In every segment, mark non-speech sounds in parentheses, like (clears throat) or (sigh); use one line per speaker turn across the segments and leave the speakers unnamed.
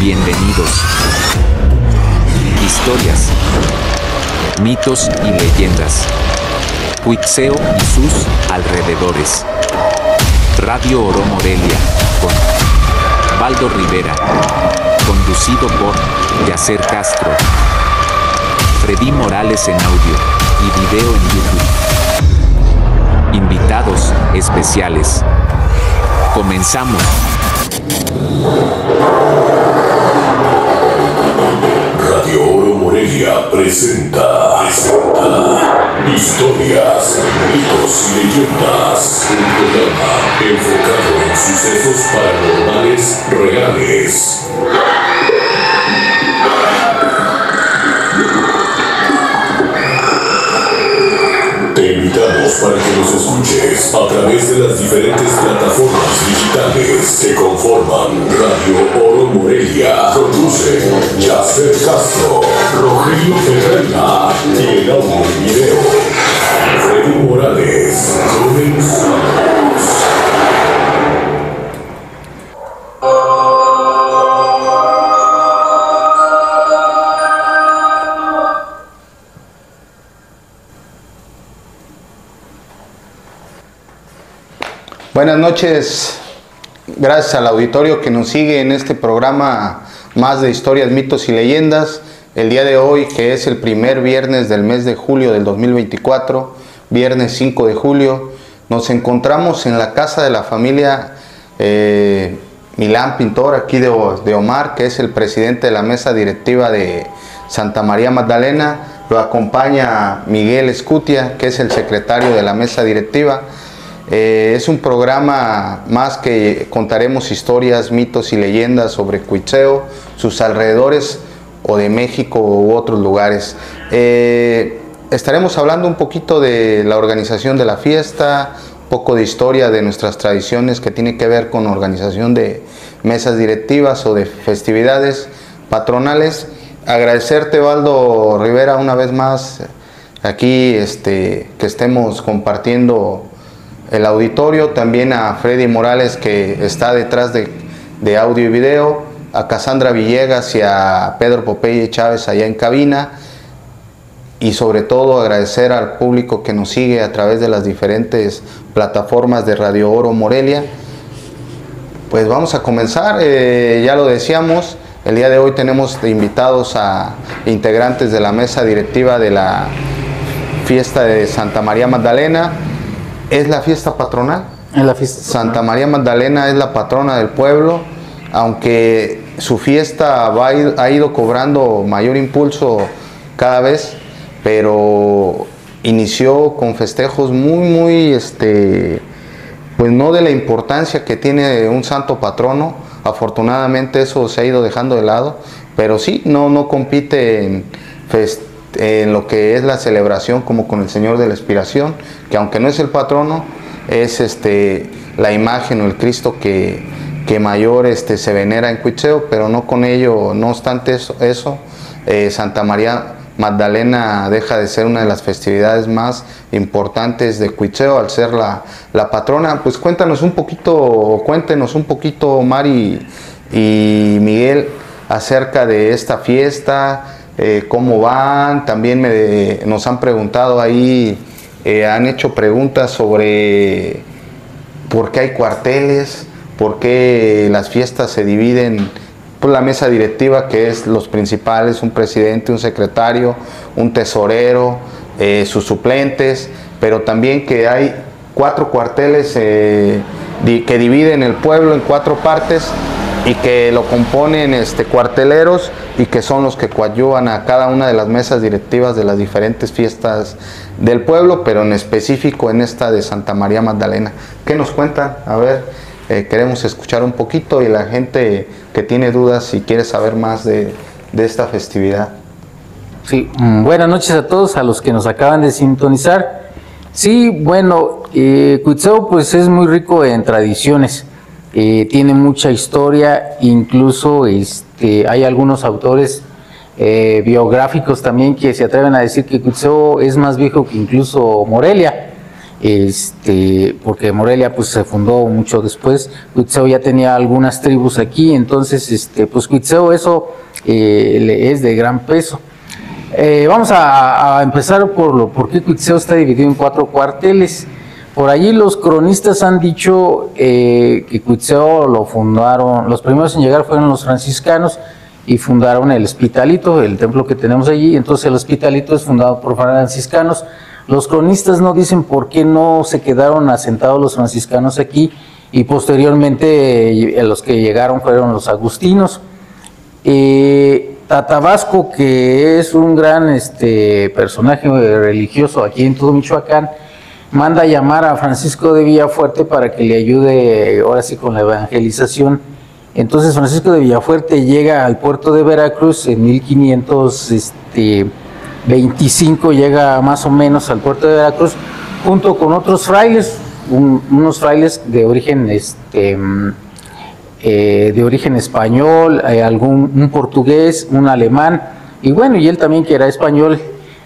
Bienvenidos. Historias, mitos y leyendas. Huixeo y sus alrededores. Radio Oro Morelia con Valdo Rivera. Conducido por Yacer Castro. Freddy Morales en audio y video en YouTube. Invitados especiales. Comenzamos.
Radio Oro Morelia presenta, presenta Historias, mitos y leyendas. Un programa enfocado en sucesos paranormales reales. Para que nos escuches a través de las diferentes plataformas digitales que conforman Radio Oro Morelia. Produce Yacer Castro, Rogelio Ferreira y el audio y video. Freddy Morales. Comenzamos.
Noches, gracias al auditorio que nos sigue en este programa más de historias, mitos y leyendas. El día de hoy, que es el primer viernes del mes de julio del 2024, viernes 5 de julio, nos encontramos en la casa de la familia eh, Milán Pintor, aquí de, de Omar, que es el presidente de la mesa directiva de Santa María Magdalena. Lo acompaña Miguel Escutia, que es el secretario de la mesa directiva. Eh, es un programa más que contaremos historias, mitos y leyendas sobre Cuitzeo, sus alrededores o de México u otros lugares. Eh, estaremos hablando un poquito de la organización de la fiesta, poco de historia de nuestras tradiciones que tiene que ver con organización de mesas directivas o de festividades patronales. Agradecerte, Valdo Rivera, una vez más aquí este, que estemos compartiendo el auditorio, también a Freddy Morales que está detrás de, audio y video, a Cassandra Villegas y a Pedro Popeye Chávez allá en cabina y sobre todo agradecer al público que nos sigue a través de las diferentes plataformas de Radio Oro Morelia. Pues vamos a comenzar, eh, ya lo decíamos, el día de hoy tenemos invitados a integrantes de la mesa directiva de la fiesta de Santa María Magdalena, es la fiesta patronal.
En la fiesta
Santa María Magdalena es la patrona del pueblo, aunque su fiesta va, ha ido cobrando mayor impulso cada vez, pero inició con festejos muy, muy, este, pues no de la importancia que tiene un santo patrono. Afortunadamente eso se ha ido dejando de lado, pero sí, no, no compite en fest en lo que es la celebración como con el Señor de la Expiración, que aunque no es el patrono, es este, la imagen o el Cristo que, que mayor este, se venera en Cuicheo, pero no con ello, no obstante eso, eso eh, Santa María Magdalena deja de ser una de las festividades más importantes de Cuicheo al ser la, la patrona. Pues cuéntanos un poquito, cuéntenos un poquito, Mari y Miguel, acerca de esta fiesta, eh, cómo van, también me, nos han preguntado ahí, eh, han hecho preguntas sobre por qué hay cuarteles, por qué las fiestas se dividen. Por la mesa directiva, que es los principales, un presidente, un secretario, un tesorero, eh, sus suplentes, pero también que hay cuatro cuarteles que dividen el pueblo en cuatro partes y que lo componen este, cuarteleros y que son los que coadyuvan a cada una de las mesas directivas de las diferentes fiestas del pueblo, pero en específico en esta de Santa María Magdalena. ¿Qué nos cuentan? A ver, eh, queremos escuchar un poquito y la gente que tiene dudas y quiere saber más de, de esta festividad.
Sí, mm, buenas noches a todos, a los que nos acaban de sintonizar. Sí, bueno, eh, pues es muy rico en tradiciones. Eh, tiene mucha historia, incluso este, hay algunos autores eh, biográficos también que se atreven a decir que Cuitzeo es más viejo que incluso Morelia. este, porque Morelia pues se fundó mucho después, Cuitzeo ya tenía algunas tribus aquí, entonces este, pues Cuitzeo eso eh, es de gran peso. Vamos a, empezar por lo por qué Cuitzeo está dividido en cuatro cuarteles. Por allí los cronistas han dicho eh, que Cuitzeo lo fundaron, los primeros en llegar fueron los franciscanos y fundaron el Hospitalito, el templo que tenemos allí. Entonces el Hospitalito es fundado por franciscanos. Los cronistas no dicen por qué no se quedaron asentados los franciscanos aquí y posteriormente eh, los que llegaron fueron los agustinos. Eh, Tatabasco, que es un gran este, personaje religioso aquí en todo Michoacán, manda a llamar a Francisco de Villafuerte para que le ayude ahora sí con la evangelización. Entonces Francisco de Villafuerte llega al puerto de Veracruz en 1525, llega más o menos al puerto de Veracruz junto con otros frailes, unos frailes de origen este, eh, de origen español, eh, algún un portugués, un alemán, y bueno, y él también que era español,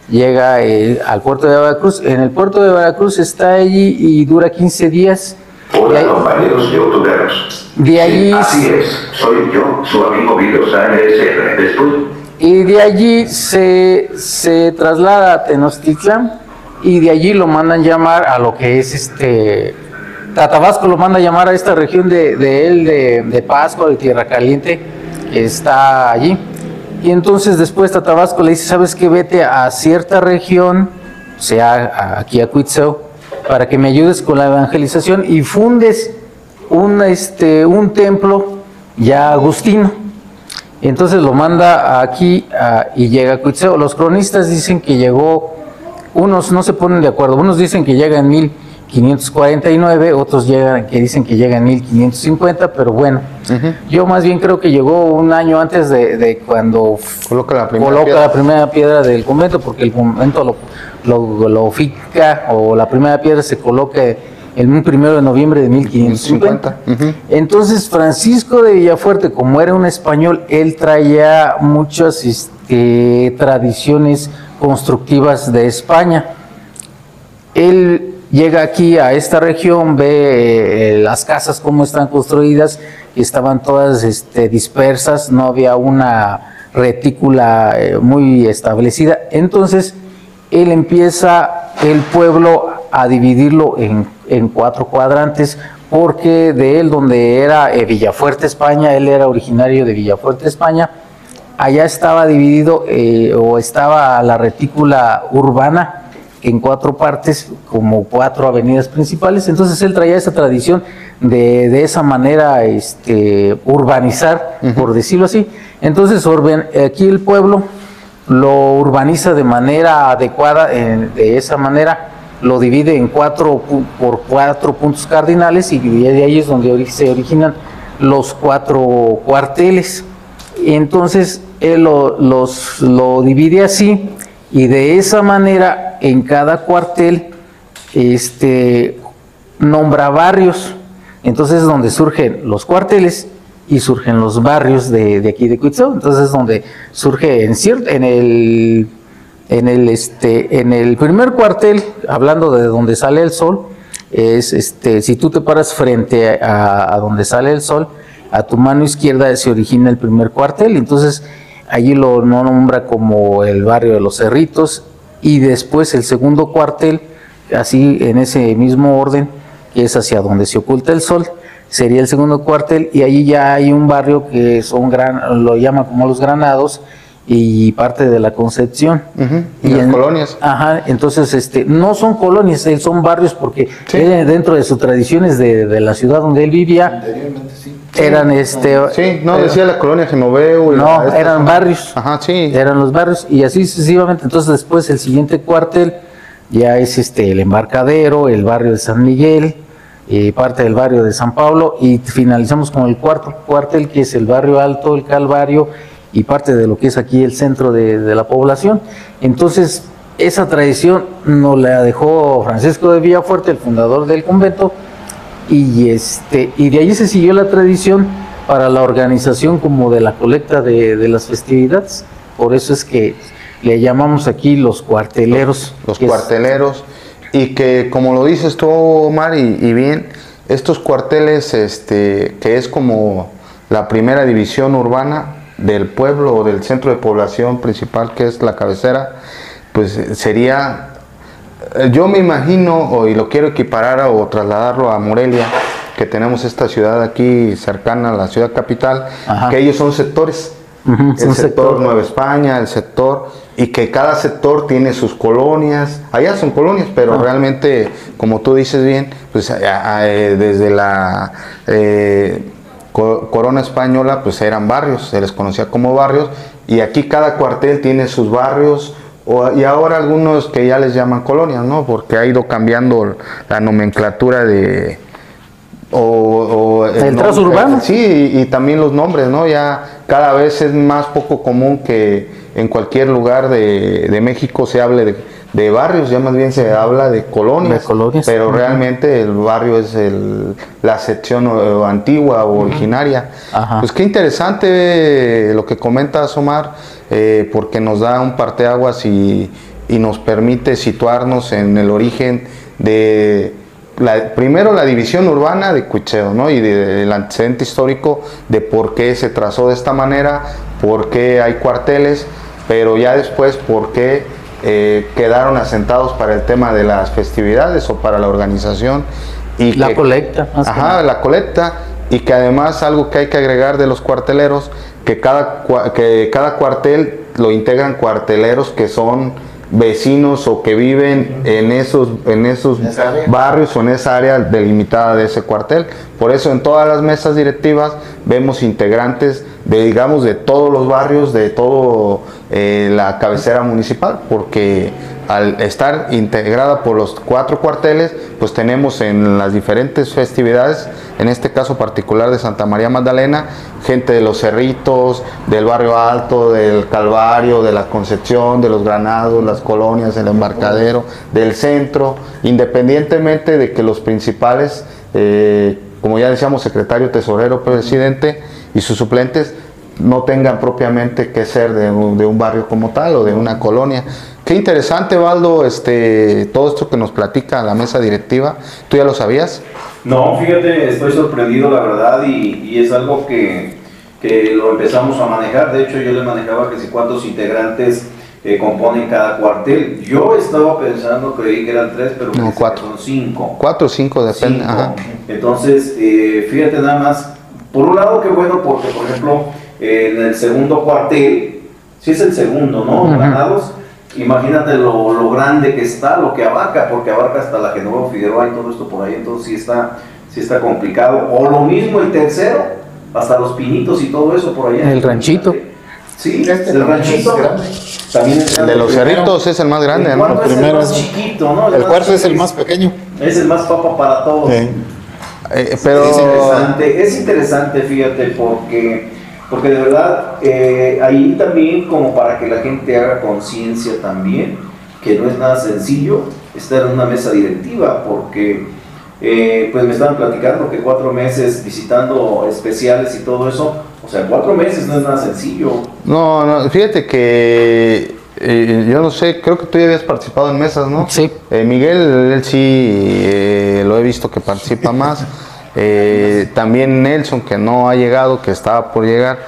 llega eh, al puerto de Veracruz. En el puerto de Veracruz está allí y dura 15 días.
Hola compañeros youtuberos.
De allí...
así es, soy yo, su amigo. Después...
Y de allí se, se traslada a Tenochtitlan y de allí lo mandan llamar a lo que es este Tatabasco lo manda a llamar a esta región de, de él, de, de, Pascua, de Tierra Caliente, que está allí. Y entonces después Tatabasco le dice, ¿sabes qué? Vete a cierta región, sea aquí a Cuitzeo, para que me ayudes con la evangelización y fundes un, este, un templo ya agustino. entonces lo manda aquí y llega a Cuitzeo. Los cronistas dicen que llegó, unos no se ponen de acuerdo, unos dicen que llega en mil 549, otros llegan, que dicen que llega en 1550, pero bueno, yo más bien creo que llegó un año antes de, cuando
coloca, la primera,
coloca
piedra.
la primera piedra del convento, porque el convento lo, lo, lo fica o la primera piedra se coloca el 1 de noviembre de 1550. Entonces Francisco de Villafuerte, como era un español, él traía muchas este, tradiciones constructivas de España. Él llega aquí a esta región, ve eh, las casas cómo están construidas, estaban todas este, dispersas, no había una retícula eh, muy establecida. Entonces, él empieza el pueblo a dividirlo en, cuatro cuadrantes, porque de él, donde era eh, Villafuerte, España, él era originario de Villafuerte, España, allá estaba dividido o estaba la retícula urbana, en cuatro partes, como cuatro avenidas principales. Entonces él traía esa tradición de, de esa manera este, urbanizar, por decirlo así. Entonces aquí el pueblo lo urbaniza de manera adecuada, de esa manera lo divide en cuatro por cuatro puntos cardinales y de ahí es donde se originan los cuatro cuarteles. Entonces él lo, los, lo divide así y de esa manera en cada cuartel este, nombra barrios. Entonces es donde surgen los cuarteles y surgen los barrios de, aquí de Cuitzeo. Entonces es donde surge en cierto, en el en el este en el primer cuartel, hablando de donde sale el sol, es este si tú te paras frente a, a donde sale el sol, a tu mano izquierda se origina el primer cuartel. Entonces allí lo nombra como el barrio de los Cerritos y después el segundo cuartel, así en ese mismo orden, que es hacia donde se oculta el sol, sería el segundo cuartel y allí ya hay un barrio que son gran, lo llama como los Granados y parte de la Concepción.
Y, las colonias.
Ajá, entonces este, no son colonias, eh, son barrios porque dentro de sus tradiciones de, de, la ciudad donde él vivía, sí eran este
sí no decía la colonia Genoveo
no eran barrios.
Ajá sí.
Eran los barrios y así sucesivamente. Entonces después el siguiente cuartel ya es este el embarcadero el barrio de San Miguel eh, parte del barrio de San Pablo y finalizamos con el cuarto cuartel que es el barrio alto el Calvario y parte de lo que es aquí el centro de, de la población. Entonces esa tradición nos la dejó Francisco de Villafuerte el fundador del convento y este y de ahí se siguió la tradición para la organización como de la colecta de, las festividades. Por eso es que le llamamos aquí los cuarteleros
los cuarteleros. Y que, como lo dices tú, Omar, y, y bien, estos cuarteles, este, que es como la primera división urbana del pueblo o del centro de población principal, que es la cabecera, pues sería, yo me imagino, y lo quiero equiparar o trasladarlo a Morelia, que tenemos esta ciudad aquí cercana a la ciudad capital,
Ajá.
que ellos son sectores. El sector
sector.
Nueva España, el sector, y que cada sector tiene sus colonias. Allá son colonias, pero
Ah.
realmente, como tú dices bien, pues a- a- eh, desde la eh, co- corona española, pues eran barrios, se les conocía como barrios, y aquí cada cuartel tiene sus barrios. O- y ahora algunos que ya les llaman colonias, ¿no? Porque ha ido cambiando la nomenclatura de, o, o
El.
Sí, y, y también los nombres, ¿no? Ya cada vez es más poco común que en cualquier lugar de, de México se hable de, de barrios, ya más bien se habla de colonias.
De colonias.
Pero realmente el barrio es el, la sección eh, antigua o originaria.
Ajá.
Pues qué interesante lo que comentas, Omar, eh, porque nos da un parteaguas y, y nos permite situarnos en el origen de la- primero la división urbana de Cuicheo, ¿no? Y del antecedente histórico de por qué se trazó de esta manera, por qué hay cuarteles, pero ya después por qué eh, quedaron asentados para el tema de las festividades o para la organización. Y
La
que-
colecta, más
Ajá, la colecta y que además algo que hay que agregar de los cuarteleros, que cada, que cada cuartel lo integran cuarteleros que son vecinos o que viven en esos, en esos barrios o en esa área delimitada de ese cuartel. Por eso en todas las mesas directivas vemos integrantes de, digamos, de todos los barrios, de todo eh, la cabecera municipal, porque al estar integrada por los cuatro cuarteles, pues tenemos en las diferentes festividades, en este caso particular de Santa María Magdalena, gente de los Cerritos, del Barrio Alto, del Calvario, de la Concepción, de los Granados, las colonias, el embarcadero, del centro, independientemente de que los principales, eh, como ya decíamos, secretario, tesorero, presidente y sus suplentes, no tengan propiamente que ser de un, de un barrio como tal o de una colonia. Qué interesante, Valdo, este, todo esto que nos platica la mesa directiva. ¿Tú ya lo sabías?
No, fíjate, estoy sorprendido la verdad y, y es algo que, que lo empezamos a manejar. De hecho, yo le manejaba que si cuántos integrantes eh, componen cada cuartel. Yo estaba pensando, creí que eran tres, pero
No, cuatro.
son cinco.
Cuatro o cinco, depende.
Cinco.
Ajá.
Entonces, eh, fíjate nada más, por un lado que bueno, porque por ejemplo, en el segundo cuartel, si es el segundo, ¿no? Granados, imagínate lo, lo grande que está, lo que abarca, porque abarca hasta la Genoveva Figueroa y todo esto por ahí, entonces sí está, sí está complicado. O lo mismo el tercero, hasta los pinitos y todo eso por allá.
El ranchito.
Sí,
Este
el
también
ranchito.
es.
También es
El de los
Primero,
cerritos es el más grande,
el es el más chiquito, ¿no?
El cuarto es el más pequeño.
Es el más papa para todos.
Sí.
Eh, pero
Es interesante, es interesante, fíjate, porque, porque de verdad eh, ahí también como para que la gente haga conciencia también, que no es nada sencillo estar en una mesa directiva, porque eh, pues me estaban platicando que cuatro meses visitando especiales y todo eso, o sea, cuatro meses no es nada sencillo.
no, no, fíjate que eh, yo no sé, creo que tú ya habías participado en mesas, ¿no?
Sí.
Eh, Miguel, él sí eh, lo he visto que participa (laughs) más. Eh, también Nelson, que no ha llegado, que estaba por llegar.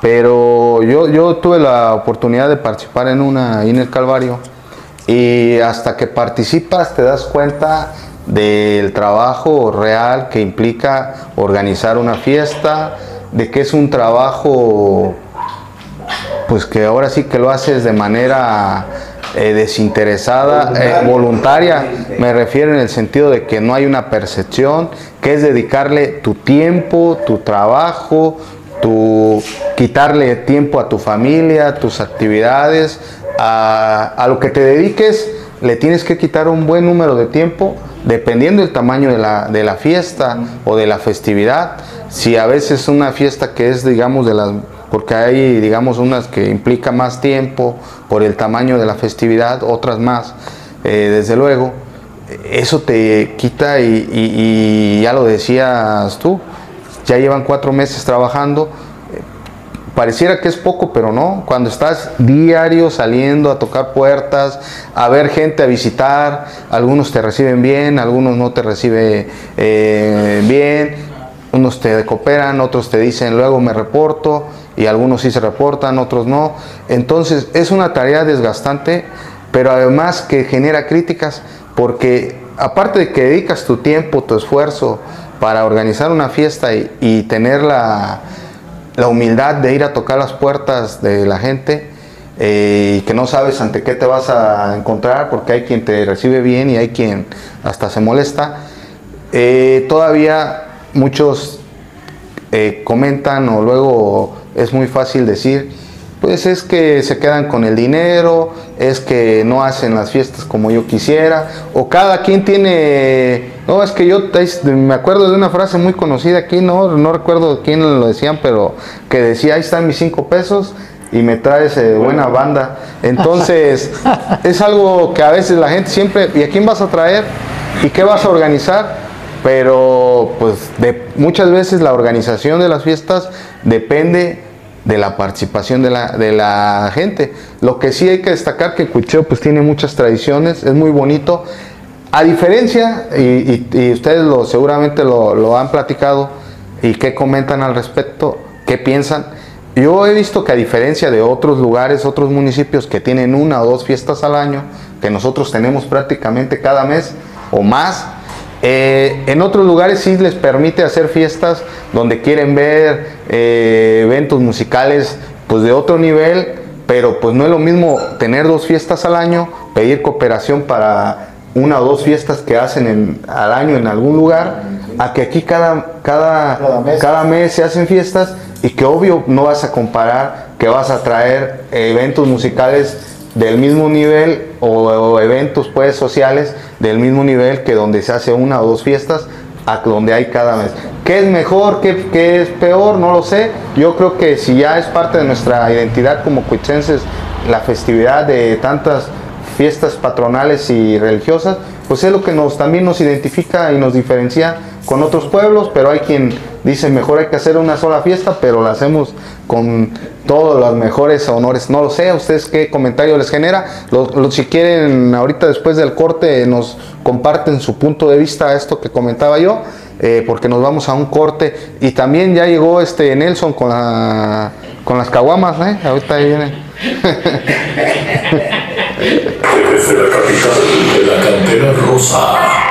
Pero yo, yo tuve la oportunidad de participar en una en el Calvario. Y hasta que participas te das cuenta del trabajo real que implica organizar una fiesta, de que es un trabajo pues que ahora sí que lo haces de manera eh, desinteresada, eh, voluntaria, me refiero en el sentido de que no hay una percepción, que es dedicarle tu tiempo, tu trabajo, tu quitarle tiempo a tu familia, tus actividades, a, lo que te dediques, le tienes que quitar un buen número de tiempo, dependiendo del tamaño de la, de la fiesta o de la festividad. Si a veces una fiesta que es, digamos, de las porque hay, digamos, unas que implica más tiempo por el tamaño de la festividad, otras más, eh, desde luego. Eso te quita y, ya lo decías tú, ya llevan cuatro meses trabajando, pareciera que es poco, pero no. Cuando estás diario saliendo a tocar puertas, a ver gente a visitar, algunos te reciben bien, algunos no te reciben eh, bien, unos te cooperan, otros te dicen luego me reporto y algunos sí se reportan, otros no. Entonces es una tarea desgastante, pero además que genera críticas porque aparte de que dedicas tu tiempo, tu esfuerzo para organizar una fiesta y, tener la, humildad de ir a tocar las puertas de la gente eh, que no sabes ante qué te vas a encontrar porque hay quien te recibe bien y hay quien hasta se molesta, eh, todavía muchos eh, comentan o luego es muy fácil decir, pues es que se quedan con el dinero, es que no hacen las fiestas como yo quisiera, o cada quien tiene, no, es que yo me acuerdo de una frase muy conocida aquí, no, no recuerdo quién lo decían, pero que decía, ahí están mis cinco pesos y me traes eh, buena banda. Entonces, (laughs) es algo que a veces la gente siempre, ¿y a quién vas a traer? ¿Y qué vas a organizar? Pero pues de, muchas veces la organización de las fiestas depende de la participación de la, de la gente. Lo que sí hay que destacar que Cucheo pues tiene muchas tradiciones, es muy bonito. A diferencia, y, ustedes lo, seguramente lo, lo, han platicado y qué comentan al respecto, qué piensan, yo he visto que a diferencia de otros lugares, otros municipios que tienen una o dos fiestas al año, que nosotros tenemos prácticamente cada mes o más, eh, en otros lugares sí les permite hacer fiestas donde quieren ver eh, eventos musicales pues de otro nivel, pero pues no es lo mismo tener dos fiestas al año, pedir cooperación para una o dos fiestas que hacen al año en algún lugar, a que aquí cada, cada, cada, mes. se hacen fiestas y que obvio no vas a comparar que vas a traer eventos musicales del mismo nivel o, eventos pues sociales del mismo nivel que donde se hace una o dos fiestas a donde hay cada mes. ¿Qué es mejor? ¿Qué, qué es peor? No lo sé. Yo creo que si ya es parte de nuestra identidad como cuichenses la festividad de tantas fiestas patronales y religiosas, pues es lo que nos también nos identifica y nos diferencia con otros pueblos, pero hay quien dice mejor hay que hacer una sola fiesta, pero la hacemos con todos los mejores honores. No lo sé, ustedes qué comentario les genera. si quieren, ahorita después del corte nos comparten su punto de vista a esto que comentaba yo, eh, porque nos vamos a un corte. Y también ya llegó este Nelson con, la, con las caguamas, ¿eh? ahorita ahí viene. (laughs)
Desde la capital de la cantera rosa.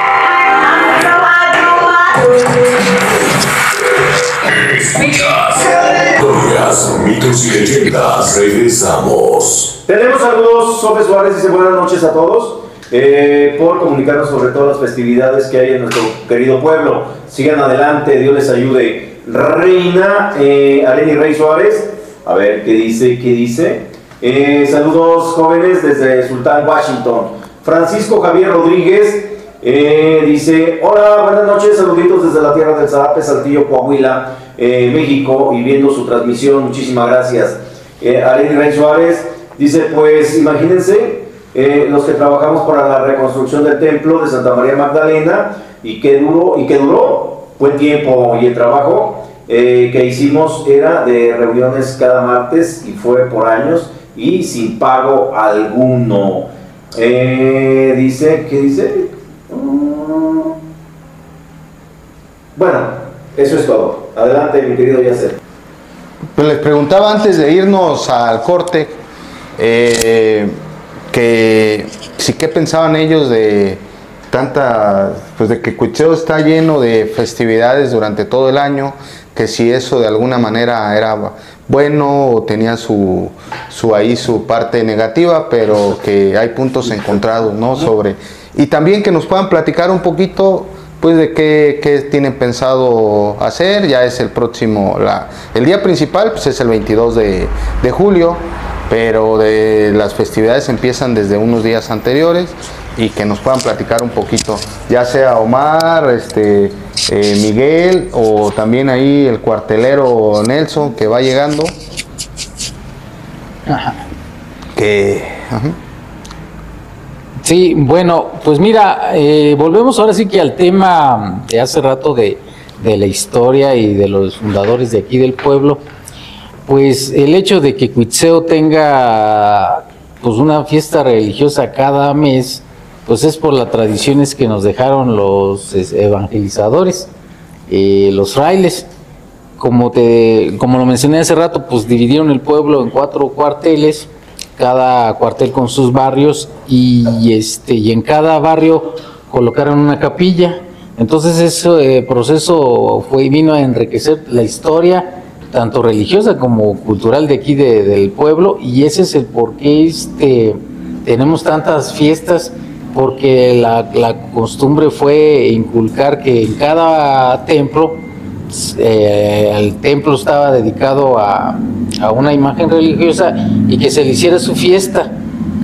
Mitos y leyendas. Regresamos.
Tenemos saludos. Sobe Suárez dice buenas noches a todos. Eh, por comunicarnos sobre todas las festividades que hay en nuestro querido pueblo. Sigan adelante, Dios les ayude. Reina eh, Areni Rey Suárez, a ver qué dice, qué dice. Eh, saludos jóvenes desde Sultán, Washington. Francisco Javier Rodríguez eh, dice, hola, buenas noches, saluditos desde la tierra del Zarape, Saltillo, Coahuila, eh, México, y viendo su transmisión, muchísimas gracias. Eh, Rey Suárez dice, pues imagínense eh, los que trabajamos para la reconstrucción del templo de Santa María Magdalena, y qué duro, y qué duró, buen tiempo, y el trabajo que hicimos era de reuniones cada martes, y fue por años, y sin pago alguno. dice, ¿qué dice? Bueno, eso es todo. Adelante, mi querido Yasser.
Pues les preguntaba antes de irnos al corte eh, que si qué pensaban ellos de tanta, pues de que Cuicheo está lleno de festividades durante todo el año, que si eso de alguna manera era bueno o tenía su, su ahí su parte negativa, pero que hay puntos encontrados, ¿no? Sobre y también que nos puedan platicar un poquito pues de qué, tienen pensado hacer, ya es el próximo, la, el día principal pues es el 22 de, julio, pero de las festividades empiezan desde unos días anteriores y que nos puedan platicar un poquito, ya sea Omar, este, eh, Miguel o también ahí el cuartelero Nelson que va llegando. Que,
Sí, bueno, pues mira, eh, volvemos ahora sí que al tema de hace rato de, la historia y de los fundadores de aquí del pueblo. Pues el hecho de que Cuitzeo tenga pues una fiesta religiosa cada mes, pues es por las tradiciones que nos dejaron los es, evangelizadores, eh, los frailes. Como, te, como lo mencioné hace rato, pues dividieron el pueblo en cuatro cuarteles, cada cuartel con sus barrios y, este, y en cada barrio colocaron una capilla. Entonces ese proceso fue vino a enriquecer la historia tanto religiosa como cultural de aquí de- del pueblo y ese es el por qué este, tenemos tantas fiestas porque la, la costumbre fue inculcar que en cada templo eh, el templo estaba dedicado a, a una imagen religiosa y que se le hiciera su fiesta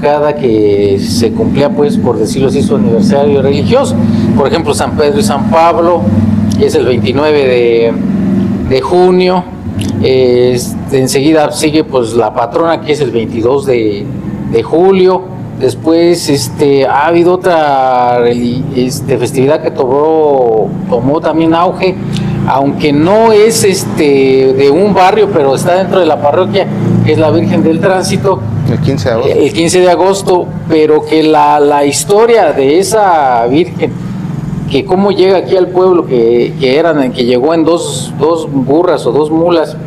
cada que se cumplía, pues, por decirlo así, su aniversario religioso. Por ejemplo, San Pedro y San Pablo, es el 29 de, de junio. Este, enseguida sigue, pues, la patrona, que es el 22 de, de julio. Después este, ha habido otra este, festividad que tomó, tomó también auge, aunque no es este, de un barrio, pero está dentro de la parroquia, que es la Virgen del Tránsito,
El 15 de agosto.
el 15 de agosto, pero que la, la historia de esa Virgen, que cómo llega aquí al pueblo, que, que eran, que llegó en dos, dos burras o dos mulas,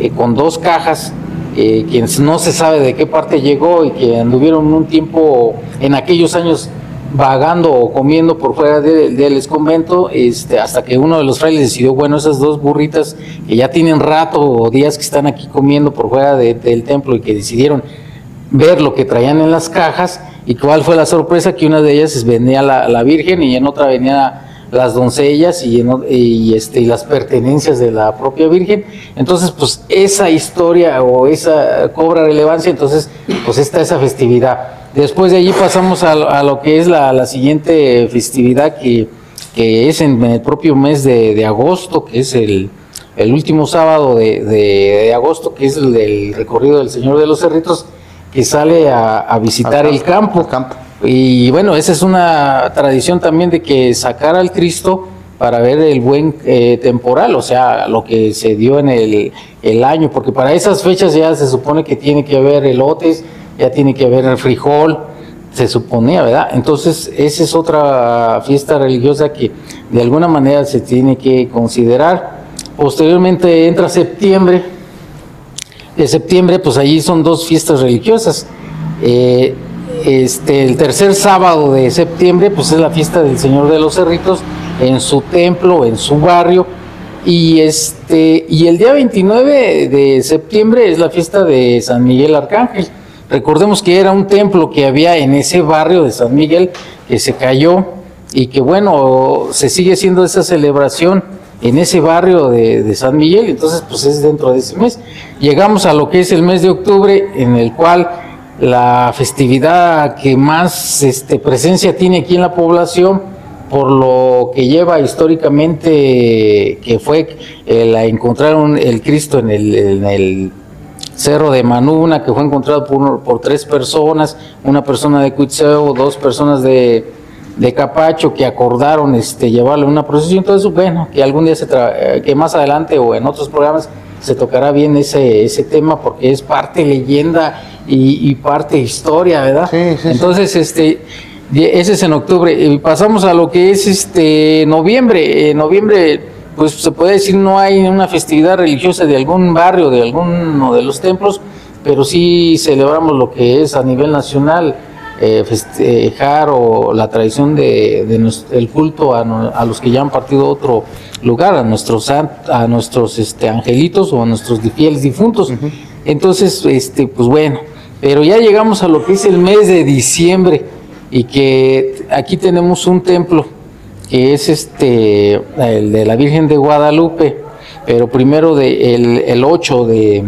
eh, con dos cajas, eh, que no se sabe de qué parte llegó y que anduvieron un tiempo en aquellos años vagando o comiendo por fuera de- del convento, este, hasta que uno de los frailes decidió, bueno, esas dos burritas que ya tienen rato o días que están aquí comiendo por fuera de- del templo y que decidieron ver lo que traían en las cajas y cuál fue la sorpresa que una de ellas venía la, la Virgen y en otra venía las doncellas y, este, y las pertenencias de la propia Virgen. Entonces, pues esa historia o esa cobra relevancia, entonces, pues está esa festividad. Después de allí pasamos a, lo- a lo que es la, la siguiente festividad que, que es en el propio mes de, de agosto, que es el, el último sábado de, de- de agosto, que es el del recorrido del Señor de los Cerritos, que sale a, a visitar
Al
el
campo,
campo. Y bueno, esa es una tradición también de que sacar al Cristo para ver el buen eh, temporal, o sea, lo que se dio en el, el año, porque para esas fechas ya se supone que tiene que haber elotes, ya tiene que haber el frijol, se suponía, ¿verdad? Entonces, esa es otra fiesta religiosa que de alguna manera se tiene que considerar. Posteriormente entra septiembre, de septiembre, pues allí son dos fiestas religiosas. Eh, este, el tercer sábado de septiembre, pues es la fiesta del Señor de los Cerritos en su templo, en su barrio. Y, este, y el día 29 de septiembre es la fiesta de San Miguel Arcángel. Recordemos que era un templo que había en ese barrio de San Miguel que se cayó y que bueno, se sigue haciendo esa celebración en ese barrio de, de San Miguel, entonces pues es dentro de ese mes. Llegamos a lo que es el mes de octubre, en el cual la festividad que más este, presencia tiene aquí en la población, por lo que lleva históricamente, que fue el encontraron el Cristo en el, Cerro de Manuna, que fue encontrado por, por tres personas, una persona de Cuitzeo, dos personas de, Capacho, que acordaron este, llevarlo en una procesión. Entonces, bueno, que algún día se tra- eh, que más adelante o en otros programas se tocará bien ese, ese tema, porque es parte leyenda y, y parte historia, ¿verdad?
Sí, sí, sí.
Entonces, este, ese es en octubre. Y pasamos a lo que es este noviembre. En noviembre, pues se puede decir no hay una festividad religiosa de algún barrio, de alguno de los templos, pero sí celebramos lo que es a nivel nacional, eh, festejar o la tradición de, el culto a, no- a los que ya han partido a otro lugar, a nuestros a nuestros este, angelitos o a nuestros fieles difuntos. Entonces, este, pues bueno, pero ya llegamos a lo que es el mes de diciembre y que aquí tenemos un templo que es este el de la Virgen de Guadalupe, pero primero de el, el 8 de,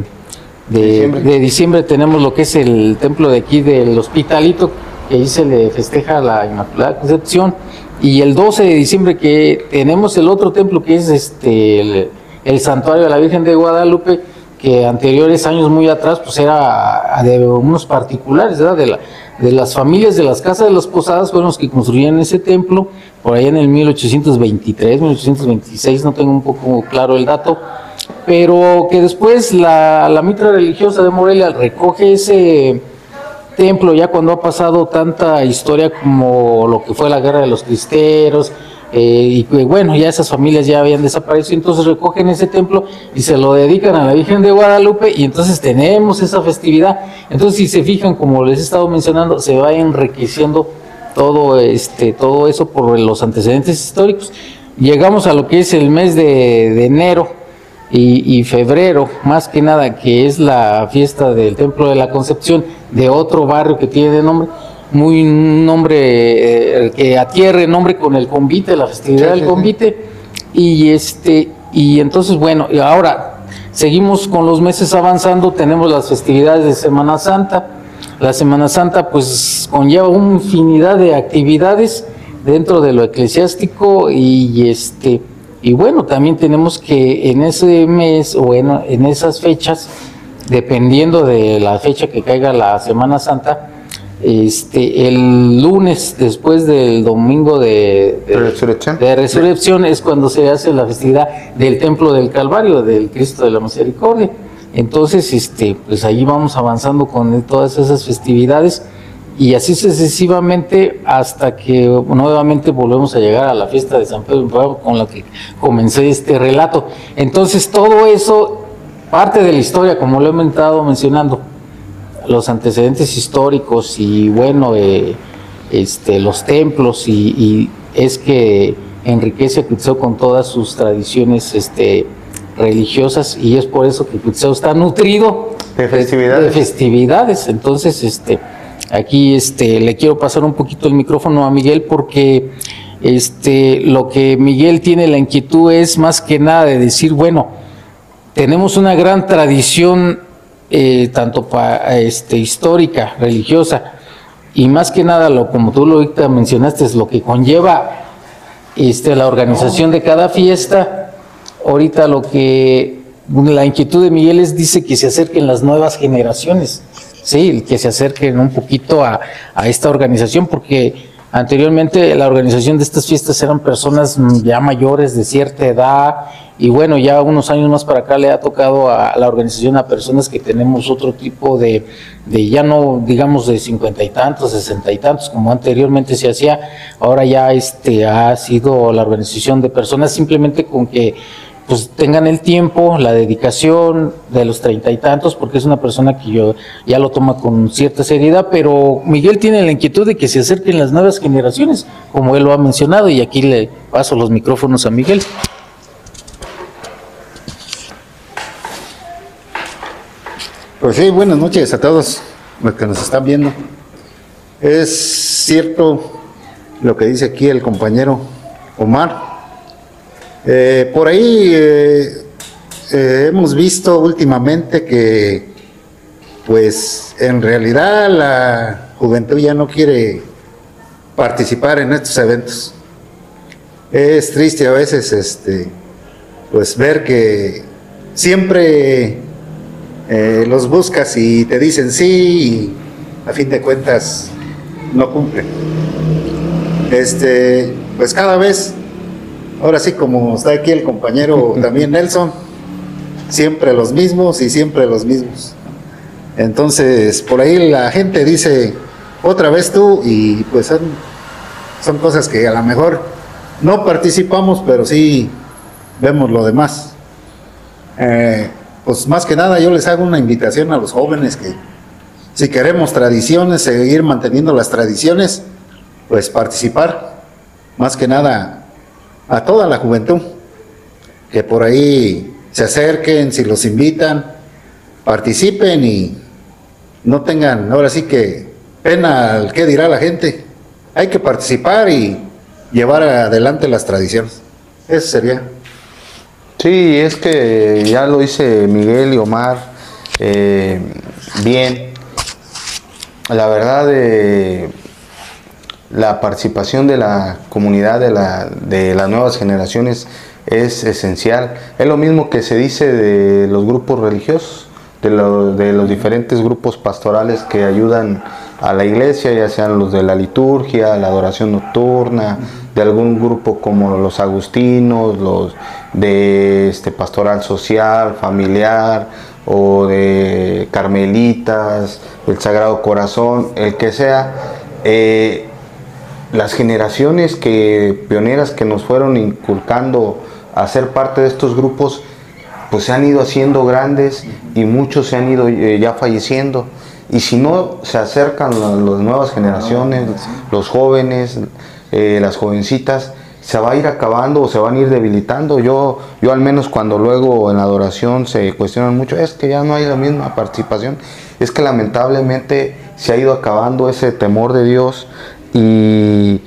de,
Diciembre.
de diciembre tenemos lo que es el templo de aquí del Hospitalito, que ahí se le festeja la Inmaculada Concepción, y el 12 de diciembre que tenemos el otro templo que es este el, el santuario de la Virgen de Guadalupe, que anteriores años muy atrás pues era de unos particulares, ¿verdad? De, la, de las familias de las casas de las posadas fueron los que construyeron ese templo, por ahí en el 1823, 1826, no tengo un poco claro el dato, pero que después la, la mitra religiosa de Morelia recoge ese templo ya cuando ha pasado tanta historia como lo que fue la guerra de los cristeros, eh, y bueno, ya esas familias ya habían desaparecido, entonces recogen ese templo y se lo dedican a la Virgen de Guadalupe y entonces tenemos esa festividad. Entonces, si se fijan, como les he estado mencionando, se va enriqueciendo todo, este, todo eso por los antecedentes históricos. Llegamos a lo que es el mes de, de enero y, y febrero, más que nada, que es la fiesta del Templo de la Concepción de otro barrio que tiene de nombre muy nombre eh, que atierre nombre con el convite, la festividad del convite. Y este, y entonces, bueno, y ahora seguimos con los meses avanzando, tenemos las festividades de Semana Santa. La Semana Santa pues conlleva una infinidad de actividades dentro de lo eclesiástico y este y bueno, también tenemos que en ese mes o en, en esas fechas, dependiendo de la fecha que caiga la Semana Santa, este, el lunes después del domingo de, de,
Resurrección.
de resurrección es cuando se hace la festividad del Templo del Calvario, del Cristo de la Misericordia. Entonces, este, pues allí vamos avanzando con todas esas festividades y así sucesivamente hasta que nuevamente volvemos a llegar a la fiesta de San Pedro con la que comencé este relato. Entonces, todo eso, parte de la historia, como lo he estado mencionando, los antecedentes históricos y bueno, eh, este, los templos y, y es que enriquece a Cuitzeo con todas sus tradiciones este, religiosas y es por eso que Cuitzeo está nutrido
De festividades.
de festividades. Entonces, este, aquí este, le quiero pasar un poquito el micrófono a Miguel porque este, lo que Miguel tiene la inquietud es más que nada de decir, bueno, tenemos una gran tradición eh, tanto pa- este, histórica, religiosa, y más que nada, lo, como tú lo mencionaste, es lo que conlleva este, la organización de cada fiesta. Ahorita lo que la inquietud de Miguel es, dice que se acerquen las nuevas generaciones, sí, que se acerquen un poquito a, a esta organización, porque anteriormente la organización de estas fiestas eran personas ya mayores de cierta edad, y bueno, ya unos años más para acá le ha tocado a la organización a personas que tenemos otro tipo de, de ya no digamos de cincuenta y tantos, sesenta y tantos, como anteriormente se hacía, ahora ya este ha sido la organización de personas simplemente con que pues tengan el tiempo, la dedicación de los treinta y tantos, porque es una persona que yo ya lo toma con cierta seriedad, pero Miguel tiene la inquietud de que se acerquen las nuevas generaciones, como él lo ha mencionado, y aquí le paso los micrófonos a Miguel.
Pues sí, buenas noches a todos los que nos están viendo. Es cierto lo que dice aquí el compañero Omar. Eh, por ahí eh, eh, hemos visto últimamente que, pues, en realidad la juventud ya no quiere participar en estos eventos. Es triste a veces, este, pues, ver que siempre los buscas y te dicen sí y a fin de cuentas no cumplen. Este, pues cada vez, ahora sí como está aquí el compañero (laughs) también Nelson, siempre los mismos y siempre los mismos. Entonces, por ahí la gente dice, otra vez tú, y pues son, son cosas que a lo mejor no participamos, pero sí vemos lo demás. Eh, pues más que nada yo les hago una invitación a los jóvenes que si queremos tradiciones, seguir manteniendo las tradiciones, pues participar, más que nada a toda la juventud, que por ahí se acerquen, si los invitan, participen y no tengan ahora sí que pena al qué dirá la gente. Hay que participar y llevar adelante las tradiciones. Eso sería.
Sí, es que ya lo dice Miguel y Omar eh, bien. La verdad, eh, la participación de la comunidad, de, la, de las nuevas generaciones es esencial. Es lo mismo que se dice de los grupos religiosos, de, de los diferentes grupos pastorales que ayudan a la iglesia, ya sean los de la liturgia, la adoración nocturna, de algún grupo como los agustinos, los de este, pastoral social, familiar o de carmelitas, el Sagrado Corazón, el que sea. Eh, las generaciones que, pioneras que nos fueron inculcando a ser parte de estos grupos, pues se han ido haciendo grandes y muchos se han ido eh, ya falleciendo. Y si no se acercan las, las nuevas generaciones, los jóvenes, eh, las jovencitas, se va a ir acabando o se van a ir debilitando. Yo, yo al menos cuando luego en la adoración se cuestionan mucho, es que ya no hay la misma participación, es que lamentablemente se ha ido acabando ese temor de Dios y,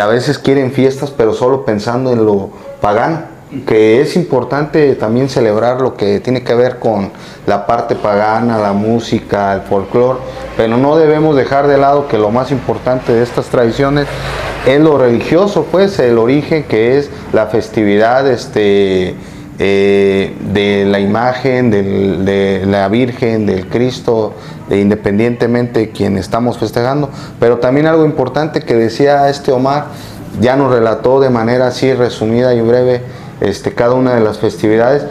a veces quieren fiestas pero solo pensando en lo pagano que es importante también celebrar lo que tiene que ver con la parte pagana, la música, el folclore, pero no debemos dejar de lado que lo más importante de estas tradiciones es lo religioso, pues el origen que es la festividad este, eh, de la imagen de la Virgen, del Cristo, de independientemente de quien estamos festejando, pero también algo importante que decía este Omar, ya nos relató de manera así resumida y breve este, cada una de las festividades.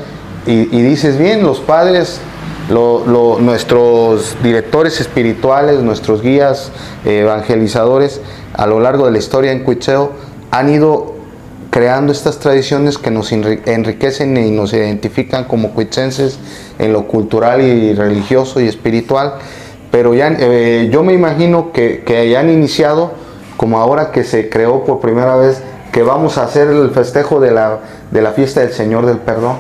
Y, dices bien, los padres, nuestros directores espirituales, nuestros guías eh, evangelizadores a lo largo de la historia en Cuitzeo han ido creando estas tradiciones que nos enri- enriquecen y nos identifican como cuitzenses en lo cultural y religioso y espiritual. Pero ya, eh, yo me imagino que, que ya han iniciado, como ahora que se creó por primera vez, que vamos a hacer el festejo de la, de la fiesta del Señor del Perdón.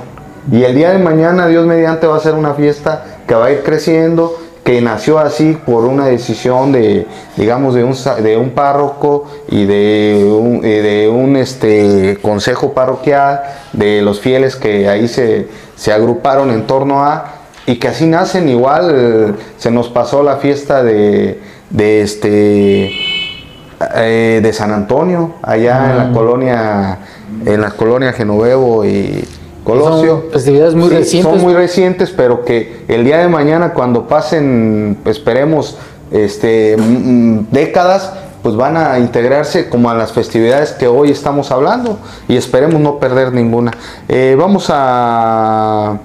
Y el día de mañana, Dios mediante, va a ser una fiesta que va a ir creciendo, que nació así por una decisión de, digamos, de un, de un párroco y de un, y de un este, consejo parroquial, de los fieles que ahí se, se agruparon en torno a, y que así nacen. Igual, eh, se nos pasó la fiesta de, de este eh, de San Antonio, allá en la colonia, en la colonia Genovevo y Colosio.
Son festividades muy
Sí,
recientes.
Son muy recientes, pero que el día de mañana, cuando pasen, esperemos, este, décadas, pues van a integrarse como a las festividades que hoy estamos hablando y esperemos no perder ninguna. Eh, vamos a,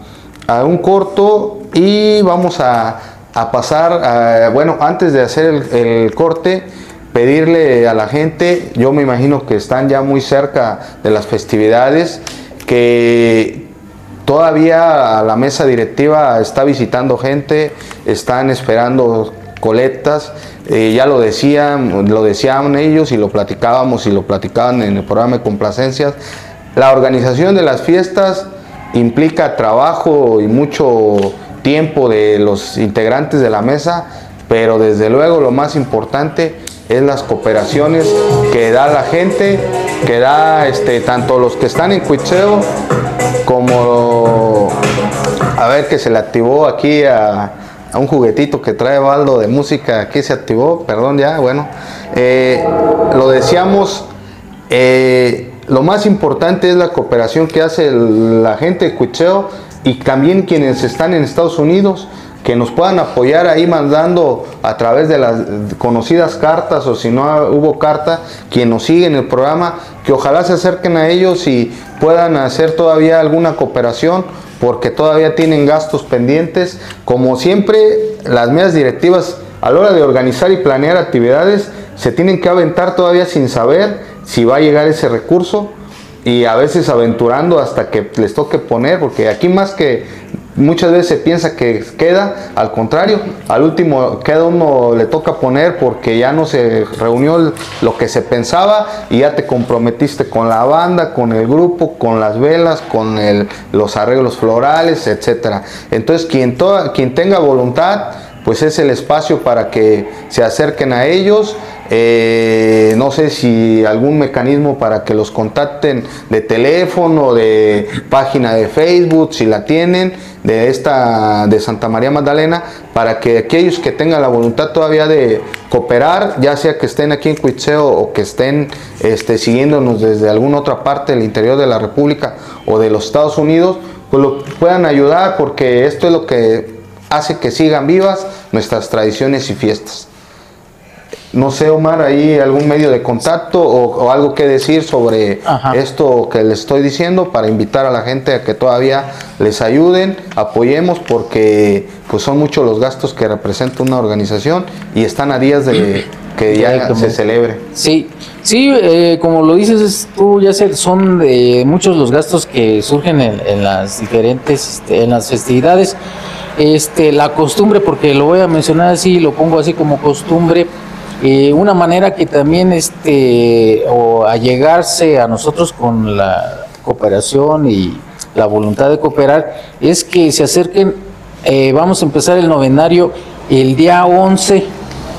a un corto y vamos a, a pasar, a- bueno, antes de hacer el, el corte, pedirle a la gente, yo me imagino que están ya muy cerca de las festividades, que todavía la mesa directiva está visitando gente, están esperando colectas, eh, ya lo decían, lo decían ellos y lo platicábamos y lo platicaban en el programa de complacencias. La organización de las fiestas implica trabajo y mucho tiempo de los integrantes de la mesa, pero desde luego lo más importante es las cooperaciones que da la gente, que da este, tanto los que están en Cuitzeo como a ver que se le activó aquí a, a un juguetito que trae Baldo de música, aquí se activó, perdón ya, bueno, Eh, lo decíamos, eh, lo más importante es la cooperación que hace la gente de Cuitzeo y también quienes están en Estados Unidos, que nos puedan apoyar ahí mandando a través de las conocidas cartas o si no hubo carta, quien nos sigue en el programa, que ojalá se acerquen a ellos y puedan hacer todavía alguna cooperación porque todavía tienen gastos pendientes. Como siempre, las medidas directivas a la hora de organizar y planear actividades se tienen que aventar todavía sin saber si va a llegar ese recurso y a veces aventurando hasta que les toque poner, porque aquí más que muchas veces se piensa que queda, al contrario, al último queda uno le toca poner porque ya no se reunió lo que se pensaba y ya te comprometiste con la banda, con el grupo, con las velas, con los arreglos florales, etcétera. Entonces quien tenga voluntad, pues es el espacio para que se acerquen a ellos. Eh, no sé si algún mecanismo para que los contacten de teléfono, de página de Facebook, si la tienen, de esta de Santa María Magdalena, para que aquellos que tengan la voluntad todavía de cooperar, ya sea que estén aquí en Cuitzeo o que estén este, siguiéndonos desde alguna otra parte del interior de la República o de los Estados Unidos, pues lo puedan ayudar porque esto es lo que hace que sigan vivas nuestras tradiciones y fiestas. No sé, Omar, ahí algún medio de contacto o, o algo que decir sobre
Ajá.
esto que les estoy diciendo para invitar a la gente a que todavía les ayuden, apoyemos porque pues son muchos los gastos que representa una organización y están a días de que
Ya,
se celebre.
Sí, sí, eh, como lo dices es- tú, ya sé, son de muchos los gastos que surgen en, en las diferentes, este, en las festividades. Este, la costumbre, porque lo voy a mencionar así, lo pongo así como costumbre, eh, una manera que también, este, o allegarse a nosotros con la cooperación y la voluntad de cooperar, es que se acerquen, eh, vamos a empezar el novenario el día 11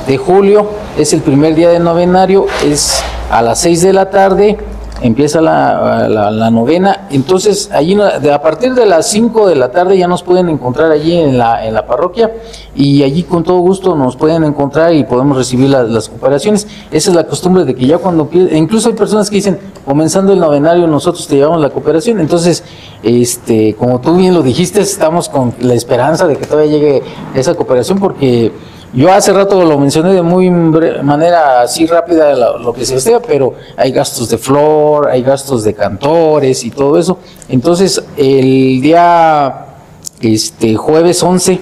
de julio, es el primer día del novenario, es a las 6 de la tarde, empieza la, la- novena, entonces allí a partir de las 5 de la tarde ya nos pueden encontrar allí en la, en la parroquia y allí con todo gusto nos pueden encontrar y podemos recibir la- las cooperaciones. Esa es la costumbre de que ya cuando, empie- incluso hay personas que dicen, comenzando el novenario nosotros te llevamos la cooperación, entonces, este, como tú bien lo dijiste, estamos con la esperanza de que todavía llegue esa cooperación porque yo hace rato lo mencioné de muy manera así rápida lo, lo que se desea, pero hay gastos de flor, hay gastos de cantores y todo eso. Entonces, el día este jueves 11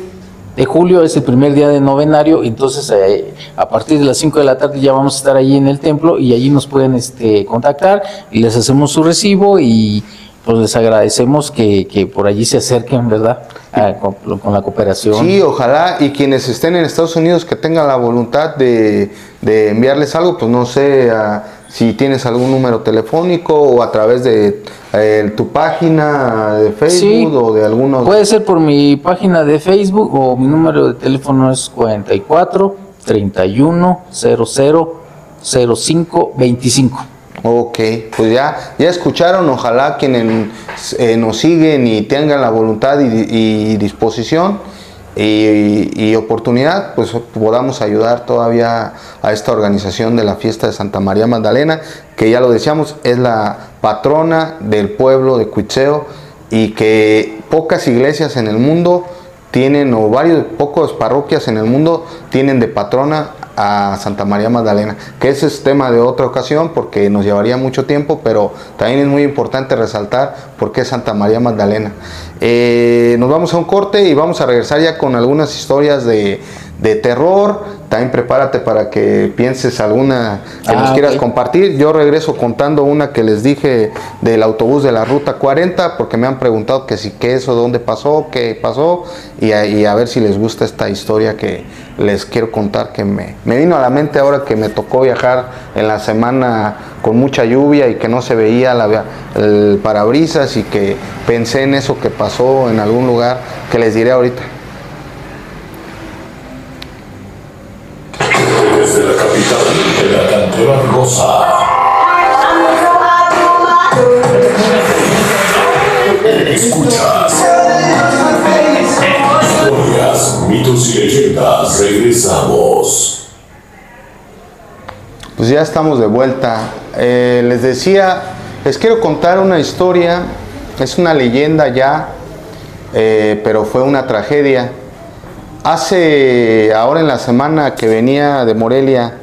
de julio es el primer día de novenario, entonces eh, a partir de las 5 de la tarde ya vamos a estar allí en el templo y allí nos pueden este, contactar y les hacemos su recibo y pues les agradecemos que, que por allí se acerquen, ¿verdad? A- con, con la cooperación.
Sí, ojalá y quienes estén en Estados Unidos que tengan la voluntad de, de enviarles algo, pues no sé a- si tienes algún número telefónico o a través de eh, tu página de Facebook
Sí.
o de algunos...
Puede ser por mi página de Facebook o mi número de teléfono es 44 31 00 05 25.
Ok, pues ya, ya escucharon, ojalá quienes eh, nos siguen y tengan la voluntad y, disposición y, oportunidad, pues podamos ayudar todavía a esta organización de la fiesta de Santa María Magdalena, que ya lo decíamos, es la patrona del pueblo de Cuitzeo y que pocas iglesias en el mundo tienen, o varios, pocos parroquias en el mundo tienen de patrona a Santa María Magdalena, que ese es tema de otra ocasión porque nos llevaría mucho tiempo, pero también es muy importante resaltar por qué Santa María Magdalena. Eh, nos vamos a un corte y vamos a regresar ya con algunas historias de, de terror. También prepárate para que pienses alguna que
Ah,
nos quieras
ok.
compartir. Yo regreso contando una que les dije del autobús de la ruta 40 porque me han preguntado que si qué eso, dónde pasó, qué pasó y a, y a ver si les gusta esta historia que les quiero contar que me, me vino a la mente ahora que me tocó viajar en la semana con mucha lluvia y que no se veía la, el parabrisas y que pensé en eso que pasó en algún lugar que les diré ahorita.
Cantera rosa. Escuchas. Historias, mitos y leyendas. Regresamos.
Pues ya estamos de vuelta. Eh, les decía, les quiero contar una historia, es una leyenda ya, eh, pero fue una tragedia. Hace, ahora en la semana que venía de Morelia,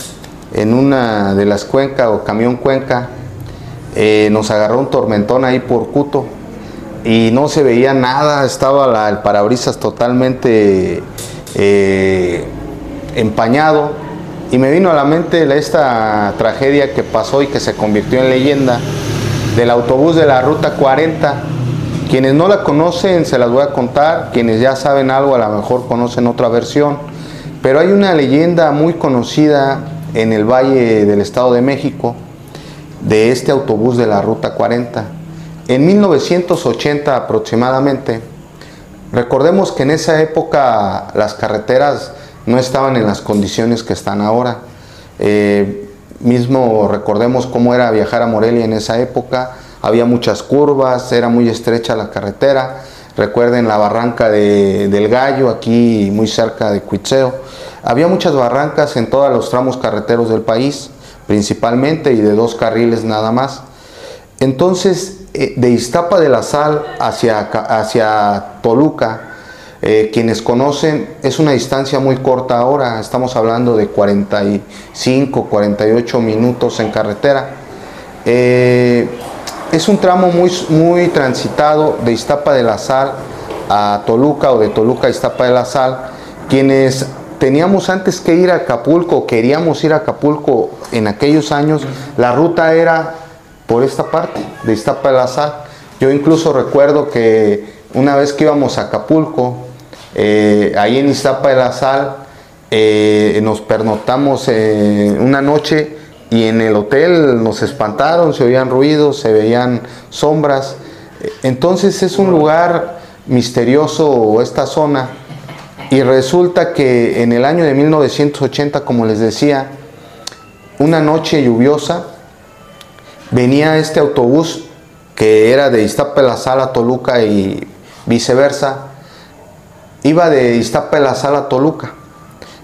en una de las cuencas o camión cuenca, eh, nos agarró un tormentón ahí por Cuto y no se veía nada, estaba la- el parabrisas totalmente eh, empañado y me vino a la mente esta tragedia que pasó y que se convirtió en leyenda del autobús de la ruta 40. Quienes no la conocen se las voy a contar, quienes ya saben algo a lo mejor conocen otra versión, pero hay una leyenda muy conocida en el Valle del Estado de México de este autobús de la Ruta 40. En 1980 aproximadamente, recordemos que en esa época las carreteras no estaban en las condiciones que están ahora. Eh, mismo recordemos cómo era viajar a Morelia en esa época, había muchas curvas, era muy estrecha la carretera. Recuerden la barranca de- del Gallo, aquí muy cerca de Cuitzeo. Había muchas barrancas en todos los tramos carreteros del país, principalmente, y de dos carriles nada más. Entonces, eh, de Iztapa de la Sal hacia, hacia Toluca, Eh, quienes conocen, es una distancia muy corta ahora, estamos hablando de 45, 48 minutos en carretera. Eh, es un tramo muy, muy transitado de Iztapa de la Sal a Toluca o de Toluca a Iztapa de la Sal. Quienes teníamos antes que ir a Acapulco, queríamos ir a Acapulco en aquellos años, la ruta era por esta parte de Iztapa de la Sal. Yo incluso recuerdo que una vez que íbamos a Acapulco, eh, ahí en Iztapa de la Sal, eh, nos pernoctamos eh, una noche y en el hotel nos espantaron, se oían ruidos, se veían sombras. Entonces es un lugar misterioso esta zona y resulta que en el año de 1980, como les decía, una noche lluviosa, venía este autobús que era de Iztapa la Sal a Toluca y viceversa, iba de Iztapa la Sal a Toluca.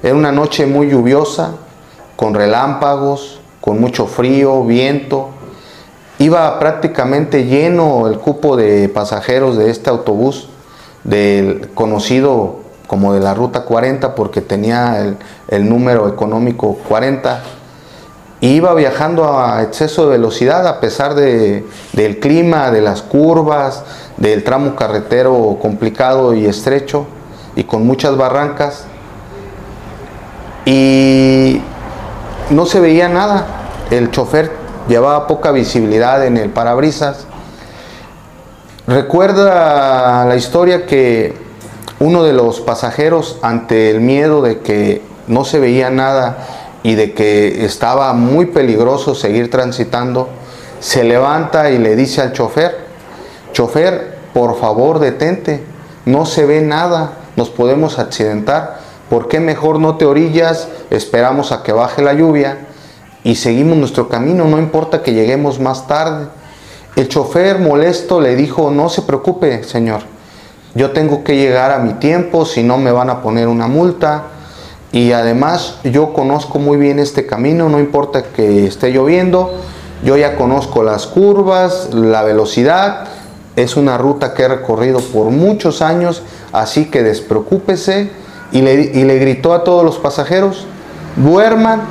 Era una noche muy lluviosa, con relámpagos, con mucho frío, viento. Iba prácticamente lleno el cupo de pasajeros de este autobús, del conocido como de la Ruta 40, porque tenía el, el número económico 40 iba viajando a exceso de velocidad a pesar de, del clima, de las curvas, del tramo carretero complicado y estrecho y con muchas barrancas. Y no se veía nada. El chofer llevaba poca visibilidad en el parabrisas. Recuerda la historia que uno de los pasajeros, ante el miedo de que no se veía nada, y de que estaba muy peligroso seguir transitando, se levanta y le dice al chofer, chofer, por favor detente, no se ve nada, nos podemos accidentar, ¿por qué mejor no te orillas, esperamos a que baje la lluvia y seguimos nuestro camino, no importa que lleguemos más tarde? El chofer molesto le dijo, no se preocupe, señor, yo tengo que llegar a mi tiempo, si no me van a poner una multa, y además yo conozco muy bien este camino, no importa que esté lloviendo, yo ya conozco las curvas, la velocidad, es una ruta que he recorrido por muchos años, así que despreocúpese. Y le, gritó a todos los pasajeros, duerman,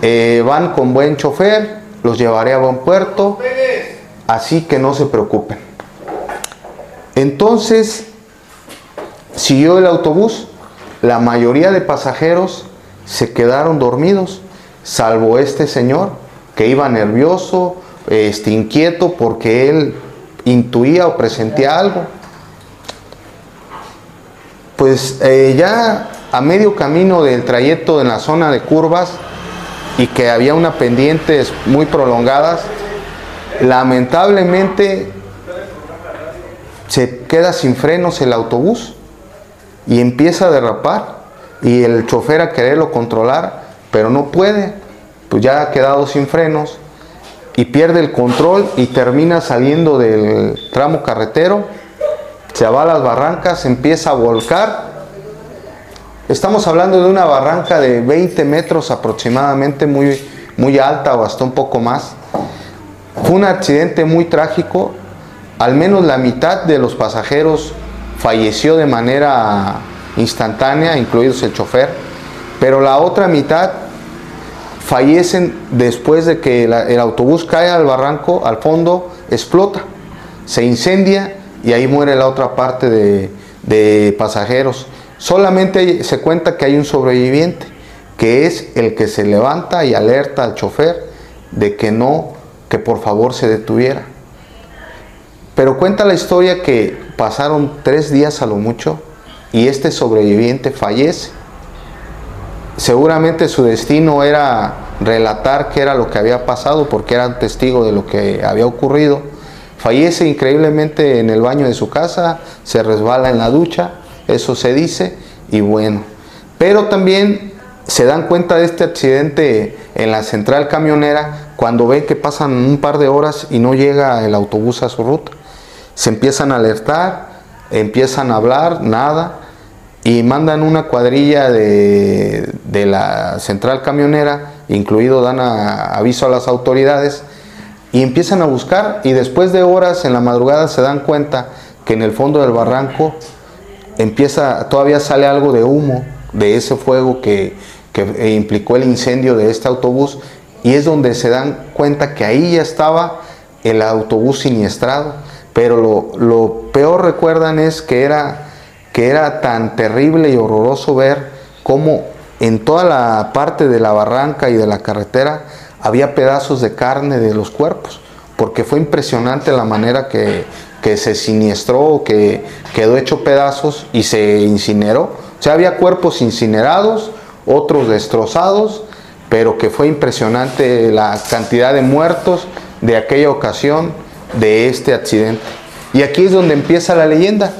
eh, van con buen chofer, los llevaré a buen puerto, así que no se preocupen. Entonces, siguió el autobús, la mayoría de pasajeros se quedaron dormidos, salvo este señor que iba nervioso, este, inquieto porque él intuía o presentía algo. Pues eh, ya a medio camino del trayecto en la zona de curvas y que había unas pendientes muy prolongadas, lamentablemente se queda sin frenos el autobús y empieza a derrapar y el chofer a quererlo controlar, pero no puede, pues ya ha quedado sin frenos y pierde el control y termina saliendo del tramo carretero, se va a las barrancas, empieza a volcar. Estamos hablando de una barranca de 20 metros aproximadamente, muy, muy alta o hasta un poco más. Fue un accidente muy trágico, al menos la mitad de los pasajeros falleció de manera instantánea, incluidos el chofer, pero la otra mitad fallecen después de que el autobús cae al barranco, al fondo, explota, se incendia y ahí muere la otra parte de, de pasajeros. Solamente se cuenta que hay un sobreviviente, que es el que se levanta y alerta al chofer de que no, que por favor se detuviera. Pero cuenta la historia que pasaron tres días a lo mucho y este sobreviviente fallece. Seguramente su destino era relatar qué era lo que había pasado porque era testigo de lo que había ocurrido. Fallece increíblemente en el baño de su casa, se resbala en la ducha, eso se dice, y bueno. Pero también se dan cuenta de este accidente en la central camionera cuando ven que pasan un par de horas y no llega el autobús a su ruta se empiezan a alertar, empiezan a hablar, nada, y mandan una cuadrilla de, la central camionera, incluido dan aviso a las autoridades, y empiezan a buscar, y después de horas en la madrugada se dan cuenta que en el fondo del barranco empieza, todavía sale algo de humo de ese fuego que, que implicó el incendio de este autobús y es donde se dan cuenta que ahí ya estaba el autobús siniestrado. Pero lo, peor recuerdan es que era, que era tan terrible y horroroso ver cómo en toda la parte de la barranca y de la carretera había pedazos de carne de los cuerpos, porque fue impresionante la manera que, que se siniestró, que quedó hecho pedazos y se incineró. O sea, había cuerpos incinerados, otros destrozados, pero que fue impresionante la cantidad de muertos de aquella ocasión de este accidente. Y aquí es donde empieza la leyenda.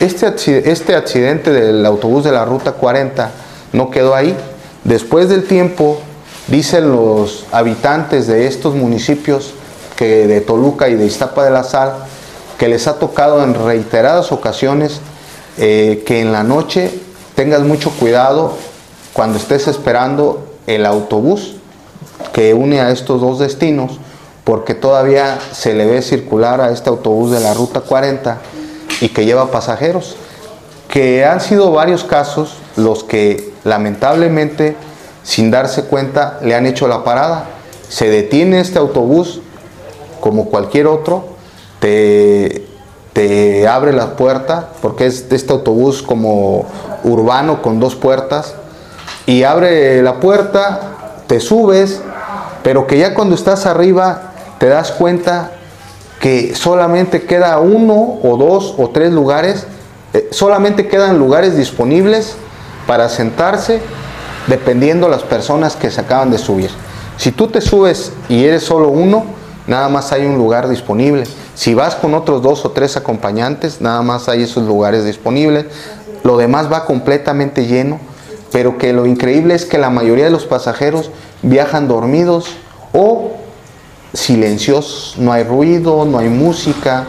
Este, este accidente del autobús de la Ruta 40 no quedó ahí. Después del tiempo, dicen los habitantes de estos municipios que de Toluca y de Iztapa de la Sal, que les ha tocado en reiteradas ocasiones eh, que en la noche tengas mucho cuidado cuando estés esperando el autobús que une a estos dos destinos, porque todavía se le ve circular a este autobús de la Ruta 40 y que lleva pasajeros, que han sido varios casos los que lamentablemente sin darse cuenta le han hecho la parada. Se detiene este autobús como cualquier otro, te, te abre la puerta, porque es este autobús como urbano con dos puertas, y abre la puerta, te subes, pero que ya cuando estás arriba te das cuenta que solamente queda uno o dos o tres lugares, eh, solamente quedan lugares disponibles para sentarse dependiendo las personas que se acaban de subir. Si tú te subes y eres solo uno, nada más hay un lugar disponible. Si vas con otros dos o tres acompañantes, nada más hay esos lugares disponibles. Lo demás va completamente lleno, pero que lo increíble es que la mayoría de los pasajeros viajan dormidos o silenciosos, no hay ruido, no hay música,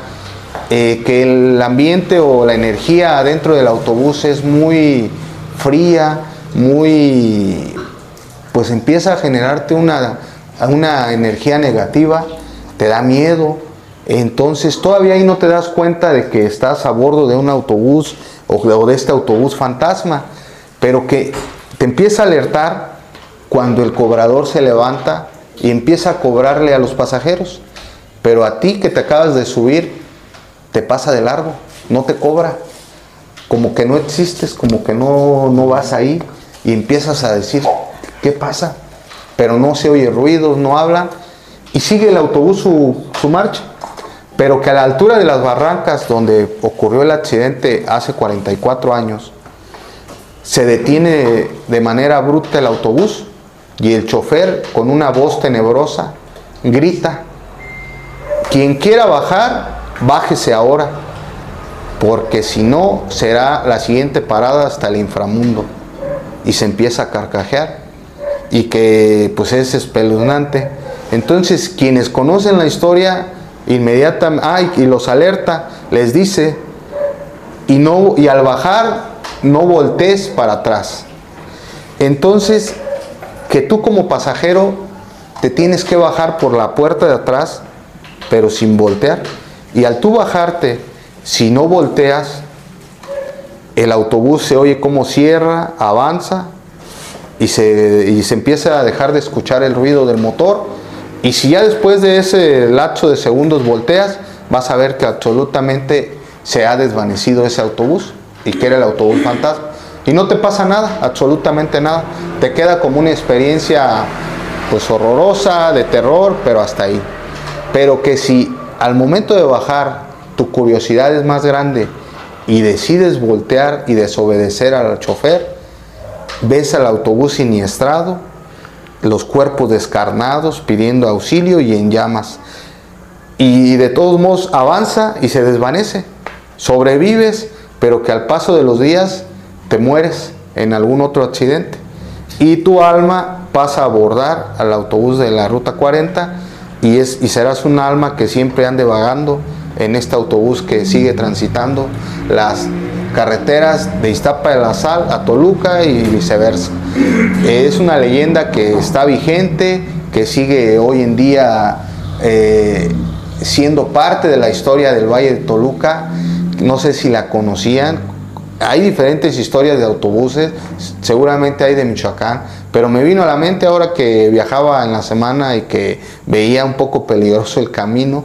eh, que el ambiente o la energía adentro del autobús es muy fría, muy, pues empieza a generarte una, una energía negativa, te da miedo, entonces todavía ahí no te das cuenta de que estás a bordo de un autobús o de, o de este autobús fantasma, pero que te empieza a alertar cuando el cobrador se levanta y empieza a cobrarle a los pasajeros, pero a ti que te acabas de subir, te pasa de largo, no te cobra, como que no existes, como que no, no vas ahí y empiezas a decir, ¿qué pasa? Pero no se oye ruido, no hablan y sigue el autobús su, su marcha. Pero que a la altura de las barrancas donde ocurrió el accidente hace 44 años, se detiene de manera bruta el autobús y el chofer con una voz tenebrosa grita, quien quiera bajar, bájese ahora, porque si no será la siguiente parada hasta el inframundo. Y se empieza a carcajear y que pues es espeluznante. Entonces quienes conocen la historia inmediatamente, ay, y los alerta, les dice, y, no, y al bajar no voltees para atrás. Entonces, que tú como pasajero te tienes que bajar por la puerta de atrás, pero sin voltear. Y al tú bajarte, si no volteas, el autobús se oye como cierra, avanza y se, y se empieza a dejar de escuchar el ruido del motor. Y si ya después de ese lapso de segundos volteas, vas a ver que absolutamente se ha desvanecido ese autobús y que era el autobús fantasma. Y no te pasa nada, absolutamente nada. Te queda como una experiencia pues horrorosa, de terror, pero hasta ahí. Pero que si al momento de bajar tu curiosidad es más grande y decides voltear y desobedecer al chofer, ves al autobús siniestrado, los cuerpos descarnados pidiendo auxilio y en llamas. Y de todos modos avanza y se desvanece. Sobrevives, pero que al paso de los días te mueres en algún otro accidente. Y tu alma pasa a abordar al autobús de la Ruta 40 y, es, y serás un alma que siempre ande vagando en este autobús que sigue transitando las carreteras de Iztapa de la Sal a Toluca y viceversa. Es una leyenda que está vigente, que sigue hoy en día eh, siendo parte de la historia del Valle de Toluca. No sé si la conocían. Hay diferentes historias de autobuses, seguramente hay de Michoacán, pero me vino a la mente ahora que viajaba en la semana y que veía un poco peligroso el camino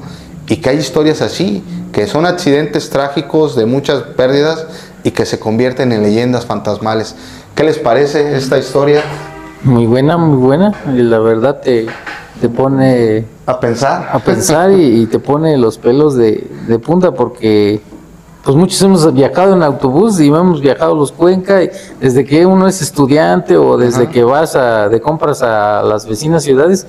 y que hay historias así, que son accidentes trágicos de muchas pérdidas y que se convierten en leyendas fantasmales. ¿Qué les parece esta historia?
Muy buena, muy buena. Y la verdad te, te pone
A pensar.
a pensar y, y te pone los pelos de, de punta porque pues muchos hemos viajado en autobús y hemos viajado los Cuenca y desde que uno es estudiante o desde que vas a, de compras a las vecinas ciudades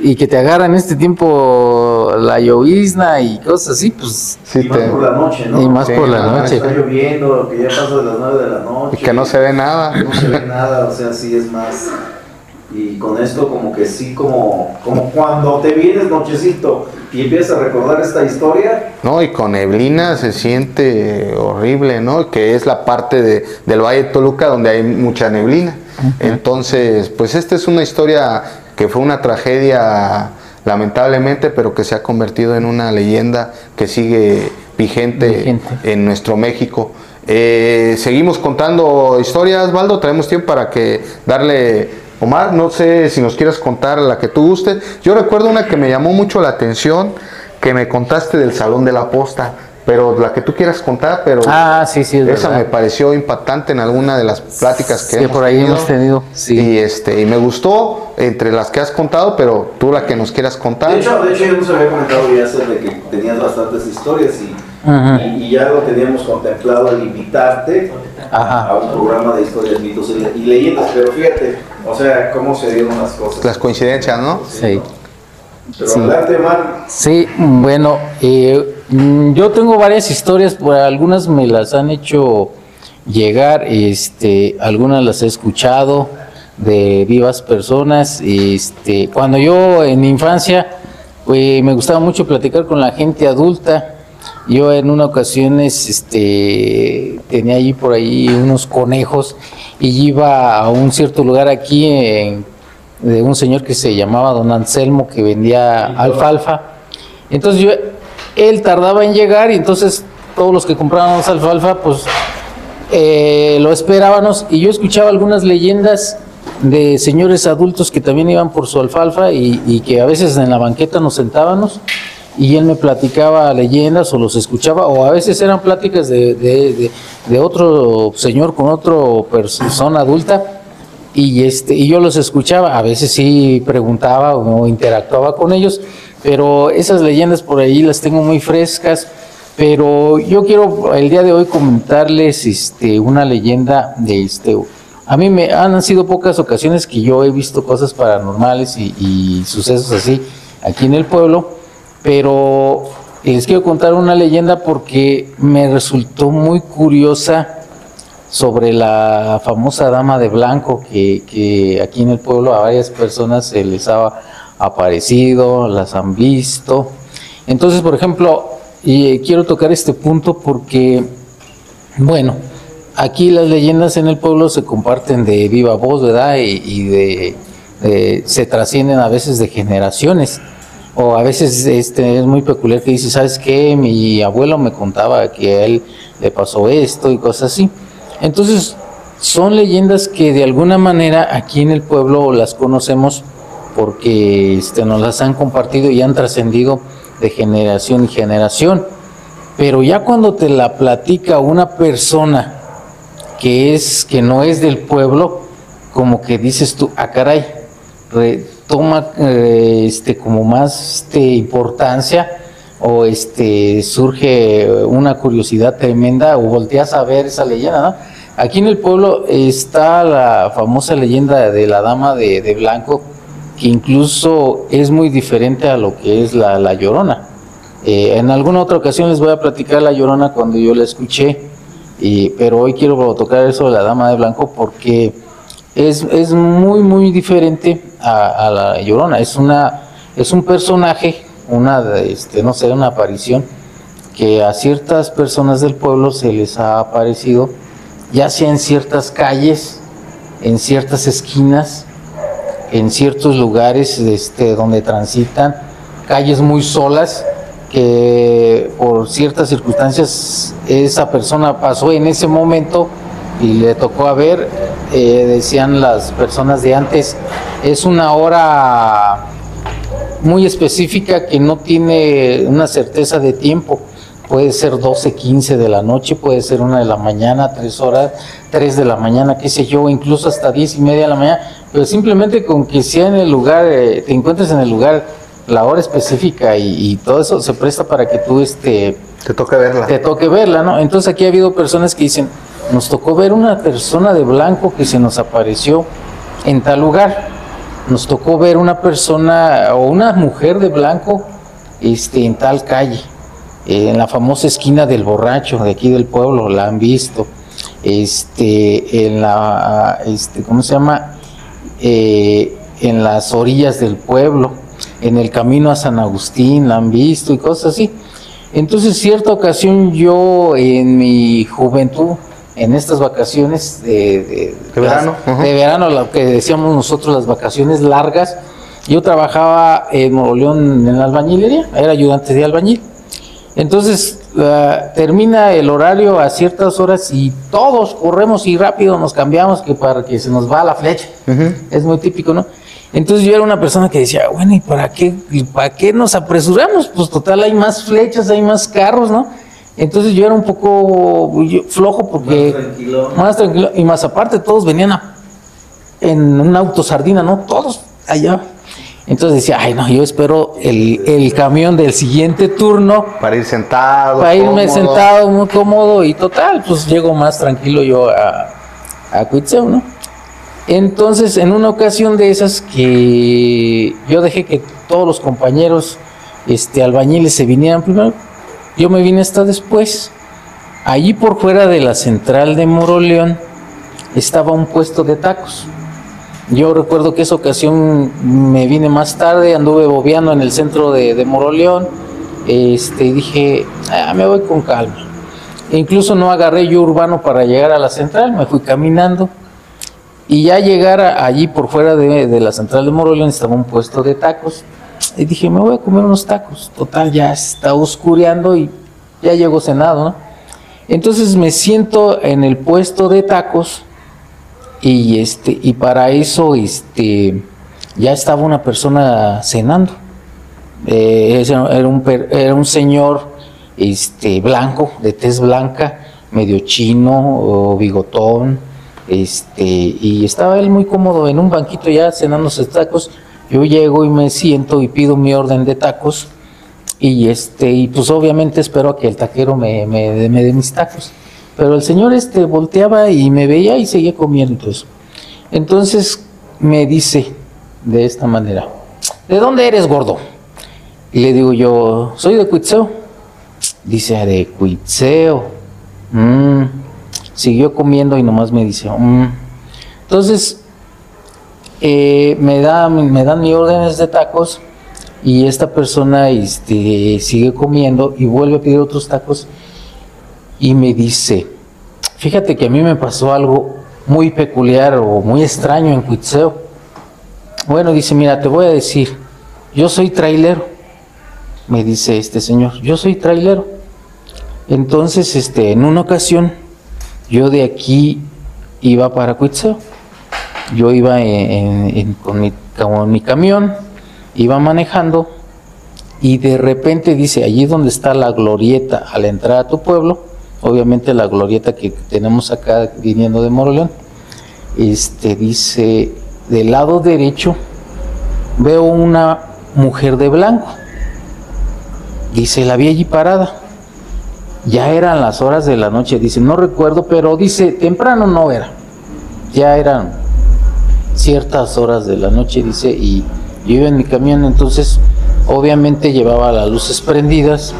y que te agarran este tiempo la llovizna y cosas así, pues
Sí,
y más
te-
por la noche, ¿no?
y más
Sí,
por la
ajá,
noche.
Está lloviendo, que ya pasa de las 9 de la noche.
y que no se ve nada.
No se ve nada, o sea, sí es más. Y con esto, como que sí, como, como cuando te vienes nochecito y empiezas a recordar esta historia,
No, y con neblina se siente horrible, ¿no? Que es la parte de, del Valle de Toluca donde hay mucha neblina. Entonces, pues esta es una historia que fue una tragedia lamentablemente, pero que se ha convertido en una leyenda que sigue vigente,
Vigente.
en nuestro México. Eh, seguimos contando historias, Valdo, tenemos tiempo para que darle... Omar, no sé si nos quieres contar la que tú gustes. Yo recuerdo una que me llamó mucho la atención, que me contaste del Salón de la Posta, pero la que tú quieras contar, pero
Ah, sí, sí, es
esa
verdad.
me pareció impactante en alguna de las pláticas que
Sí,
hemos
por ahí hemos tenido, sí.
Y este y me gustó entre las que has contado, pero tú la que nos quieras contar.
De hecho, de hecho, yo nos había comentado ya hace de que tenías bastantes historias y, y, y ya lo teníamos contemplado al invitarte
Ajá.
a un programa de historias, mitos y, le- y leyendas. Pero fíjate, o sea, cómo se dieron las cosas.
las coincidencias, ¿no?
Sí.
Pero
sí.
adelante, Omar.
Sí, bueno, eh, mm, yo tengo varias historias, por algunas me las han hecho llegar, este, algunas las he escuchado de vivas personas, este, cuando yo en mi infancia pues, me gustaba mucho platicar con la gente adulta, yo en una ocasión es, este, tenía allí por ahí unos conejos y iba a un cierto lugar aquí en de un señor que se llamaba Don Anselmo que vendía alfalfa. Entonces yo, él tardaba en llegar y entonces todos los que comprábamos alfalfa, pues eh, lo esperábamos y yo escuchaba algunas leyendas de señores adultos que también iban por su alfalfa y, y que a veces en la banqueta nos sentábamos y él me platicaba leyendas o los escuchaba o a veces eran pláticas de, de- de- otro señor con otro persona adulta y este y yo los escuchaba a veces sí preguntaba o interactuaba con ellos pero esas leyendas por ahí las tengo muy frescas pero yo quiero el día de hoy comentarles este una leyenda de este a mí me han sido pocas ocasiones que yo he visto cosas paranormales y sucesos así aquí en el pueblo pero les quiero contar una leyenda porque me resultó muy curiosa sobre la famosa dama de blanco que, que aquí en el pueblo a varias personas se les ha aparecido, las han visto. Entonces, por ejemplo, y eh, quiero tocar este punto porque, bueno, aquí las leyendas en el pueblo se comparten de viva voz, ¿verdad? Y, de- se trascienden a veces de generaciones. O a veces este, es muy peculiar que dice, ¿sabes qué? Mi abuelo me contaba que a él le pasó esto y cosas así. Entonces, son leyendas que de alguna manera aquí en el pueblo las conocemos porque este, nos las han compartido y han trascendido de generación en generación. Pero ya cuando te la platica una persona que es que no es del pueblo, como que dices tú, ah caray, toma eh, este como más este, importancia o este surge una curiosidad tremenda o volteas a ver esa leyenda. Aquí en el pueblo está la famosa leyenda de la dama de, de blanco, que incluso es muy diferente a lo que es la, la llorona. Eh, en alguna otra ocasión les voy a platicar la llorona cuando yo la escuché, y, pero hoy quiero tocar eso de la dama de blanco porque es, es muy, muy diferente a, la llorona. Es, una, es un personaje, una, este, no sé, una aparición que a ciertas personas del pueblo se les ha aparecido, ya sea en ciertas calles, en ciertas esquinas, en ciertos lugares este, donde transitan, calles muy solas, que por ciertas circunstancias esa persona pasó en ese momento y le tocó a ver, eh, decían las personas de antes, es una hora muy específica que no tiene una certeza de tiempo. Puede ser 12, 15 de la noche, puede ser una de la mañana, 3 horas, 3 de la mañana, qué sé yo, incluso hasta 10 y media de la mañana, pero simplemente con que sea en el lugar, eh, te encuentres en el lugar, la hora específica y, y todo eso se presta para que tú este,
Te toca verla.
te toque verla, ¿no? Entonces aquí ha habido personas que dicen, nos tocó ver una persona de blanco que se nos apareció en tal lugar. Nos tocó ver una persona o una mujer de blanco este, en tal calle, eh, en la famosa esquina del borracho de aquí del pueblo, la han visto. Este, en la, este, ¿cómo se llama? Eh, en las orillas del pueblo, en el camino a San Agustín, la han visto y cosas así. Entonces, cierta ocasión yo en mi juventud, en estas vacaciones de, de-
De verano,
las- de verano, lo que decíamos nosotros, las vacaciones largas, yo trabajaba en Moroleón en la albañilería, era ayudante de albañil. Entonces la- termina el horario a ciertas horas y todos corremos y rápido nos cambiamos que para que se nos va la flecha. Es muy típico, ¿no? Entonces yo era una persona que decía, bueno, ¿y para qué, y para qué nos apresuramos? Pues total hay más flechas, hay más carros, ¿no? Entonces yo era un poco yo- flojo porque...
Más tranquilo.
Más tranquilo. Y más aparte todos venían a- en un auto sardina, ¿no? Todos allá. Entonces decía, ay no, yo espero el, el camión del siguiente turno
Para ir sentado.
para irme
cómodo.
sentado muy cómodo y total, pues llego más tranquilo yo a, a ¿no? Entonces, en una ocasión de esas que yo dejé que todos los compañeros este, albañiles se vinieran primero, yo me vine hasta después. Allí por fuera de la central de Moroleón estaba un puesto de tacos. Yo recuerdo que esa ocasión me vine más tarde, anduve bobeando en el centro de, de Moroleón, este, dije, "Ah, me voy con calma. E incluso no agarré yo urbano para llegar a la central, me fui caminando. Y ya llegar a- allí por fuera de, de la central de Moroleón estaba un puesto de tacos. Y dije, me voy a comer unos tacos. Total, ya está oscureando y ya llegó cenado. Entonces me siento en el puesto de tacos y este y para eso este ya estaba una persona cenando. Eh, era, un, era un señor este, blanco, de tez blanca, medio chino o bigotón, este, y estaba él muy cómodo en un banquito ya cenando sus tacos. Yo llego y me siento y pido mi orden de tacos y este y pues obviamente espero a que el taquero me, me, me dé mis tacos. Pero el señor este volteaba y me veía y seguía comiendo eso. Entonces me dice de esta manera, ¿de dónde eres gordo? Y le digo yo, soy de Cuitzeo. Dice, "Ah, de Cuitzeo. Mm. Siguió comiendo y nomás me dice, "Mm". entonces eh, me, me dan mis órdenes de tacos y esta persona este, sigue comiendo y vuelve a pedir otros tacos y me dice, fíjate que a mí me pasó algo muy peculiar o muy extraño en Cuitzeo. Bueno, dice, mira, te voy a decir, yo soy trailero, me dice este señor, yo soy trailero. Entonces, este, en una ocasión, yo de aquí iba para Cuitzeo. Yo iba en- con mi camión, iba manejando y de repente dice, allí donde está la glorieta al entrar a tu pueblo, obviamente la glorieta que tenemos acá viniendo de Moroleón, este, dice, del lado derecho veo una mujer de blanco. Dice, la vi allí parada. Ya eran las horas de la noche, dice, no recuerdo, pero dice, temprano no era. Ya eran ciertas horas de la noche, dice, y yo iba en mi camión, entonces obviamente llevaba las luces prendidas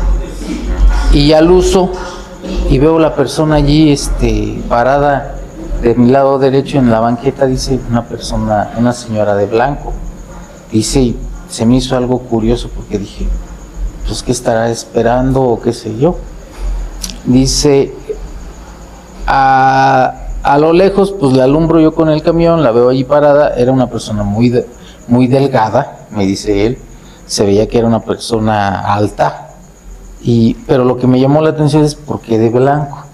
y al uso y veo la persona allí este parada de mi lado derecho en la banqueta dice una persona una señora de blanco. Dice y se me hizo algo curioso porque dije pues qué estará esperando o qué sé yo dice a, a lo lejos pues la alumbro yo con el camión la veo allí parada era una persona muy muy delgada me dice él se veía que era una persona alta Y, pero lo que me llamó la atención es porque de blanco.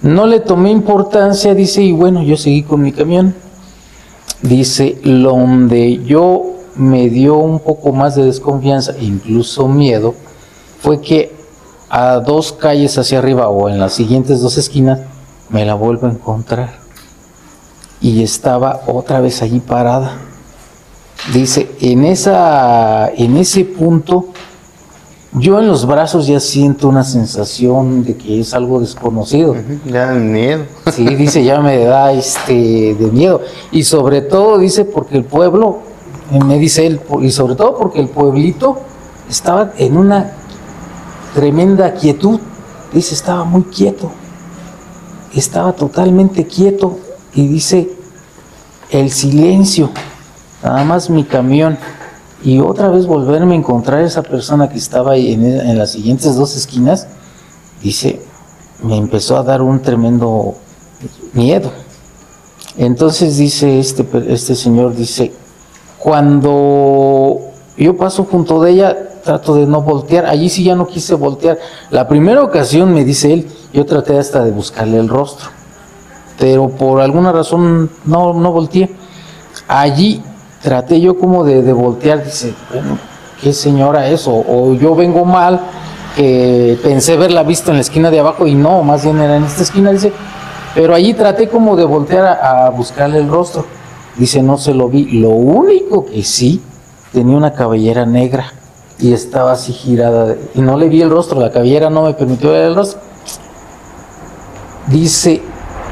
No le tomé importancia, dice, y bueno, yo seguí con mi camión. Dice, donde yo me dio un poco más de desconfianza, incluso miedo, fue que a dos calles hacia arriba o en las siguientes dos esquinas me la vuelvo a encontrar. Y estaba otra vez allí parada. Dice, en, esa, en ese punto, yo en los brazos ya siento una sensación de que es algo desconocido.
Ya miedo. (laughs)
Sí, dice, ya me da este de miedo. Y sobre todo, dice, porque el pueblo, eh, me dice él, y sobre todo porque el pueblito estaba en una tremenda quietud. Dice, estaba muy quieto. Estaba totalmente quieto. Y dice, el silencio, nada más mi camión. Y otra vez volverme a encontrar esa persona que estaba en, en las siguientes dos esquinas, dice, me empezó a dar un tremendo miedo. Entonces dice este, este señor, dice, cuando yo paso junto de ella, trato de no voltear, allí sí ya no quise voltear. La primera ocasión, me dice él, yo traté hasta de buscarle el rostro, pero por alguna razón no, no volteé. Allí traté yo como de, de voltear, dice, bueno, ¿qué señora es? O, yo vengo mal, que pensé verla visto en la esquina de abajo y no, más bien era en esta esquina, dice, pero allí traté como de voltear a buscarle el rostro. Dice, no se lo vi. Lo único que sí, tenía una cabellera negra y estaba así girada. Y no le vi el rostro, la cabellera no me permitió ver el rostro. Dice,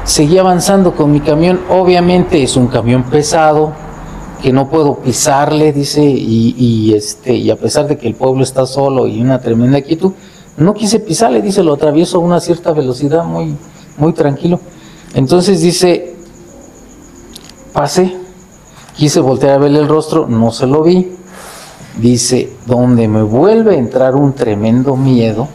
seguí avanzando con mi camión. Obviamente es un camión pesado que no puedo pisarle, dice, y, y, este, y a pesar de que el pueblo está solo y una tremenda quietud, no quise pisarle, dice, lo atravieso a una cierta velocidad, muy, muy tranquilo. Entonces dice, pasé, quise voltear a verle el rostro, no se lo vi. Dice, donde me vuelve a entrar un tremendo miedo,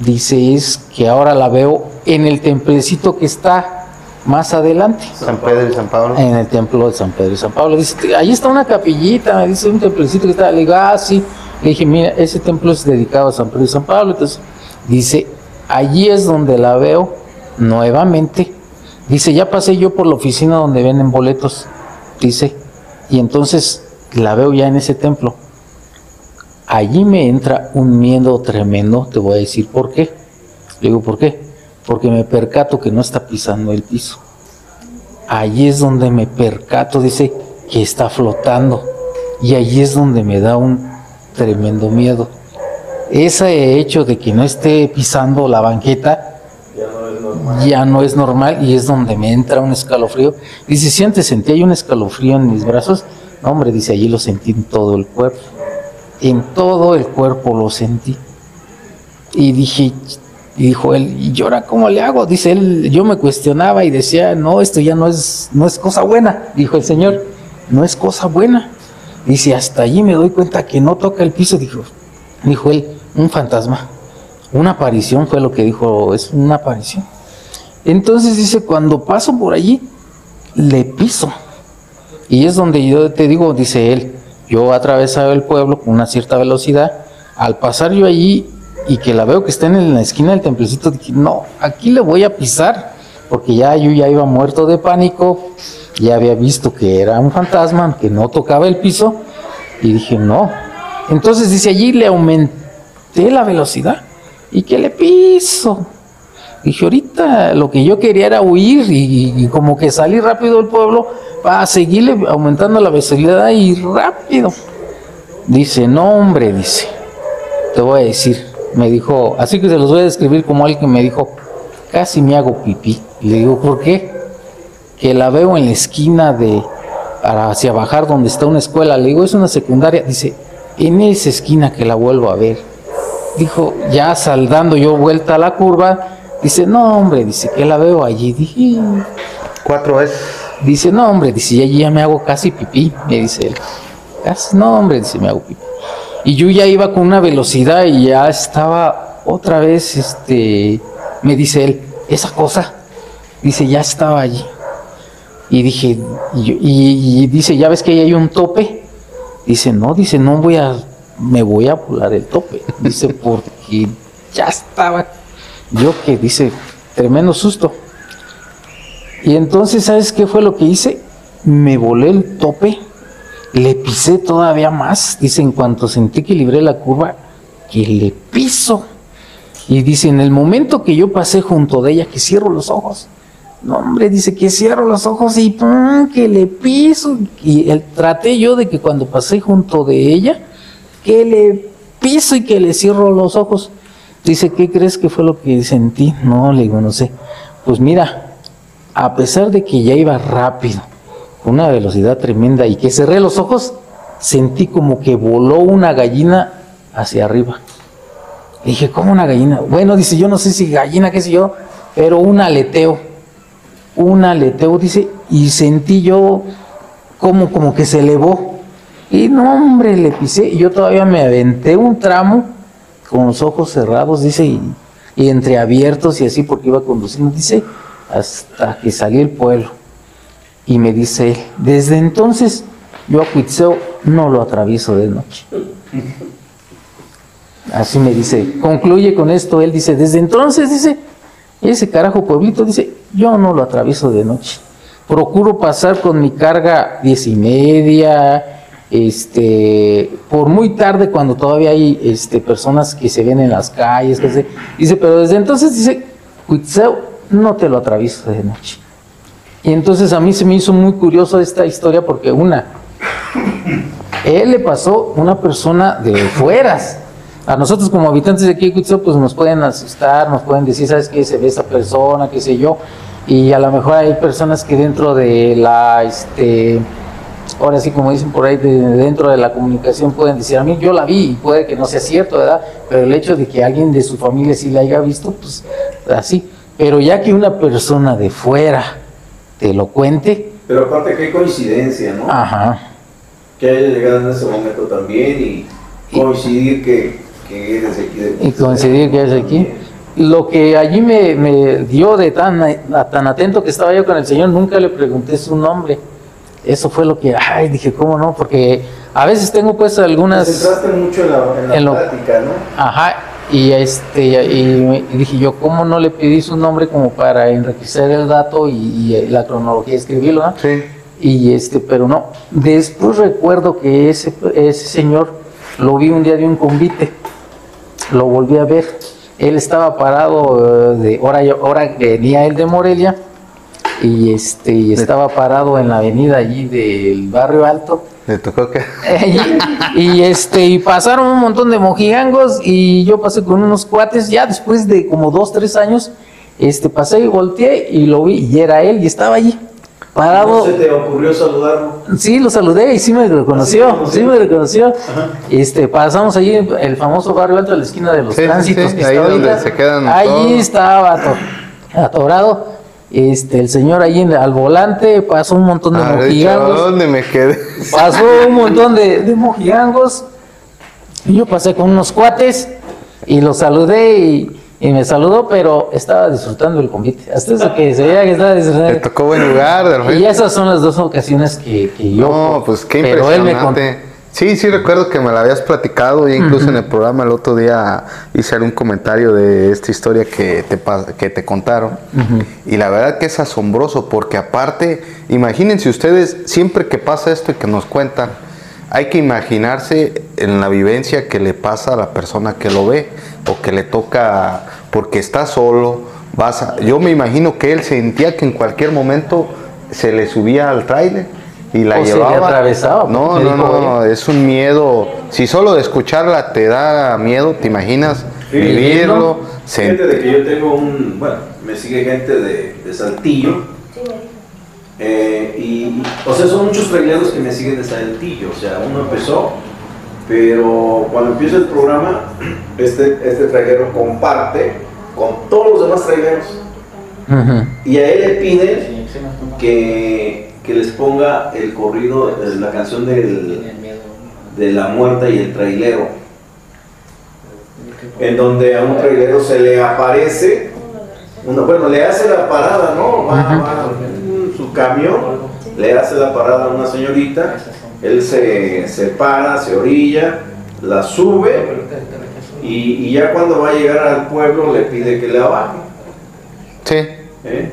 dice, es que ahora la veo en el templecito que está más adelante.
San Pedro y San Pablo.
En el templo de San Pedro y San Pablo. Dice, ahí está una capillita, me dice un templecito que está. Le digo, ah, sí. Le dije, mira, ese templo es dedicado a San Pedro y San Pablo. Entonces, dice, allí es donde la veo nuevamente. Dice, ya pasé yo por la oficina donde venden boletos. Dice, y entonces la veo ya en ese templo. Allí me entra un miedo tremendo, te voy a decir por qué. Le digo, ¿por qué? Porque me percato que no está pisando el piso. Allí es donde me percato, dice, que está flotando. Y allí es donde me da un tremendo miedo. Ese hecho de que no esté pisando la banqueta ya no es normal y es donde me entra un escalofrío. Dice, si antes sentía yo un escalofrío en mis brazos, no, hombre, dice, allí lo sentí en todo el cuerpo. En todo el cuerpo lo sentí. Y dije, y dijo él, ¿y ahora cómo le hago? Dice él, yo me cuestionaba y decía, no, esto ya no es, no es cosa buena. Dijo el Señor, no es cosa buena. Dice, hasta allí me doy cuenta que no toca el piso. Dijo, dijo él, un fantasma. Una aparición fue lo que dijo, es una aparición. Entonces dice, cuando paso por allí, le piso. Y es donde yo te digo, dice él, yo atravesaba el pueblo con una cierta velocidad. Al pasar yo allí y que la veo que está en la esquina del templecito, dije, no, aquí le voy a pisar, porque ya yo ya iba muerto de pánico, ya había visto que era un fantasma, que no tocaba el piso, y dije, no. Entonces dice, allí le aumenté la velocidad y que le piso. Dije, ahorita lo que yo quería era huir y, como que salir rápido del pueblo para seguirle aumentando la velocidad y rápido. Dice, no hombre, dice, te voy a decir, me dijo, así que se los voy a describir como alguien que me dijo, casi me hago pipí. Y le digo, ¿por qué? Que la veo en la esquina de, hacia bajar donde está una escuela. Le digo, es una secundaria. Dice, en esa esquina que la vuelvo a ver. Dijo, ya saldando yo vuelta a la curva, dice, no hombre, dice, que la veo allí. Dije,
Cuatro veces.
Dice, no, hombre, dice, ya, ya me hago casi pipí, me dice él. Casi, no, hombre, dice, me hago pipí. Y yo ya iba con una velocidad y ya estaba otra vez, este, me dice él, esa cosa, dice, ya estaba allí. Y dije, y, yo- y- y dice, ¿ya ves que ahí hay un tope? Dice, no, dice, no voy a me voy a volar el tope. Dice, porque ya estaba yo que dice, tremendo susto. Y entonces, ¿sabes qué fue lo que hice? Me volé el tope, le pisé todavía más. Dice, en cuanto sentí que libré la curva, que le piso. Y dice, en el momento que yo pasé junto de ella, que cierro los ojos. No, hombre, dice que cierro los ojos y ¡pum! que le piso. Y el, traté yo de que cuando pasé junto de ella, que le piso y que le cierro los ojos. Dice, ¿qué crees que fue lo que sentí? No, le digo, no sé. Pues mira, a pesar de que ya iba rápido, una velocidad tremenda y que cerré los ojos, sentí como que voló una gallina hacia arriba. Dije, ¿cómo una gallina? Bueno, dice, yo no sé si gallina, qué sé yo, pero un aleteo. Un aleteo, dice, y sentí yo como, como que se elevó. Y no, hombre, le pisé. Y yo todavía me aventé un tramo con los ojos cerrados, dice, y, entreabiertos y así porque iba conduciendo, dice, hasta que salí el pueblo. Y me dice él, desde entonces yo a Cuitzeo no lo atravieso de noche. Así me dice, concluye con esto, él dice, desde entonces, dice, ese carajo pueblito, dice, yo no lo atravieso de noche. Procuro pasar con mi carga diez y media, este, por muy tarde cuando todavía hay este, personas que se ven en las calles, que se- dice, pero desde entonces dice, Cuitzeo, no te lo atravieso de noche. Y entonces a mí se me hizo muy curioso esta historia porque una, él le pasó una persona de fueras. A nosotros como habitantes de aquí de pues nos pueden asustar, nos pueden decir, ¿sabes qué? Se ve esta persona, qué sé yo. Y a lo mejor hay personas que dentro de la, este, ahora sí como dicen por ahí, de- dentro de la comunicación pueden decir, a mí yo la vi y puede que no sea cierto, ¿verdad? Pero el hecho de que alguien de su familia sí la haya visto, pues así. Pero ya que una persona de fuera te lo cuente,
Pero aparte, qué coincidencia, ¿no?
ajá.
Que haya llegado en ese momento también y coincidir que, que eres aquí de
y coincidir que es aquí. Lo que allí me, me dio de tan, tan atento que estaba yo con el Señor, nunca le pregunté su nombre. Eso fue lo que, ay, dije, ¿cómo no? Porque a veces tengo pues
Te
algunas...
centraste mucho en la, en la
En lo-
plática, ¿no?
Ajá, y, este, y, dije yo, ¿cómo no le pedí su nombre como para enriquecer el dato y, y la cronología, escribirlo? ¿no?
Sí.
Y este, pero no. Después recuerdo que ese, ese señor lo vi un día de un convite, lo volví a ver. Él estaba parado eh, de ahora, yo- ahora venía él de Morelia y este y estaba parado en la avenida allí del barrio Alto.
Le tocó que. (laughs)
y, y, este y pasaron un montón de mojigangos y yo pasé con unos cuates ya después de como dos tres años este pasé y volteé y lo vi y era él y estaba allí parado
¿No se te ocurrió saludarlo?
Sí, lo saludé y sí me reconoció,
¿Ah, sí?
sí me reconoció. Este, pasamos allí el famoso barrio alto de la esquina de los
Sí,
tránsitos
sí,
que
ahí donde
ahorita.
se quedan
Allí
todos.
estaba ato- atorado. Este, el señor allí en- al volante pasó un montón de
dicho,
mojigangos.
¿Dónde me quedé?
Pasó un montón de, de mojigangos. Y yo pasé con unos cuates y los saludé y, y me saludó, pero estaba disfrutando el convite. Hasta eso que se veía que estaba
Te
disfrutando.
tocó buen lugar, de
Y
repente.
esas son las dos ocasiones que, que yo.
No, pues qué
pero él me
impresionante. Sí, sí recuerdo que me la habías platicado y incluso en el programa el otro día hice un comentario de esta historia que te, que te contaron. Y la verdad que es asombroso porque aparte, imagínense ustedes, siempre que pasa esto y que nos cuentan, hay que imaginarse en la vivencia que le pasa a la persona que lo ve o que le toca porque está solo. Vas a- yo me imagino que él sentía que en cualquier momento se le subía al tráiler y la
O se le
llevaba.
atravesaba,
No,
me
no,
dijo
no, es un miedo. Si solo de escucharla te da miedo, ¿te imaginas?
Sí,
Vivirlo.
Fíjate
sen-
de que yo tengo un, bueno, me sigue gente de, de Saltillo. eh, y, o sea, son muchos traileros que me siguen de Saltillo. O sea, uno empezó, pero cuando empieza el programa, (clears throat) este, este trailero comparte con todos los demás traileros.
Ujú.
Y a él le piden que, que les ponga el corrido, eh, la canción del, de la muerta y el trailero. En donde a un trailero se le aparece, bueno, le hace la parada, ¿no? Va, va en su camión, le hace la parada a una señorita, él se, se para, se orilla, la sube y, y ya cuando va a llegar al pueblo le pide que la baje.
Sí.
¿eh?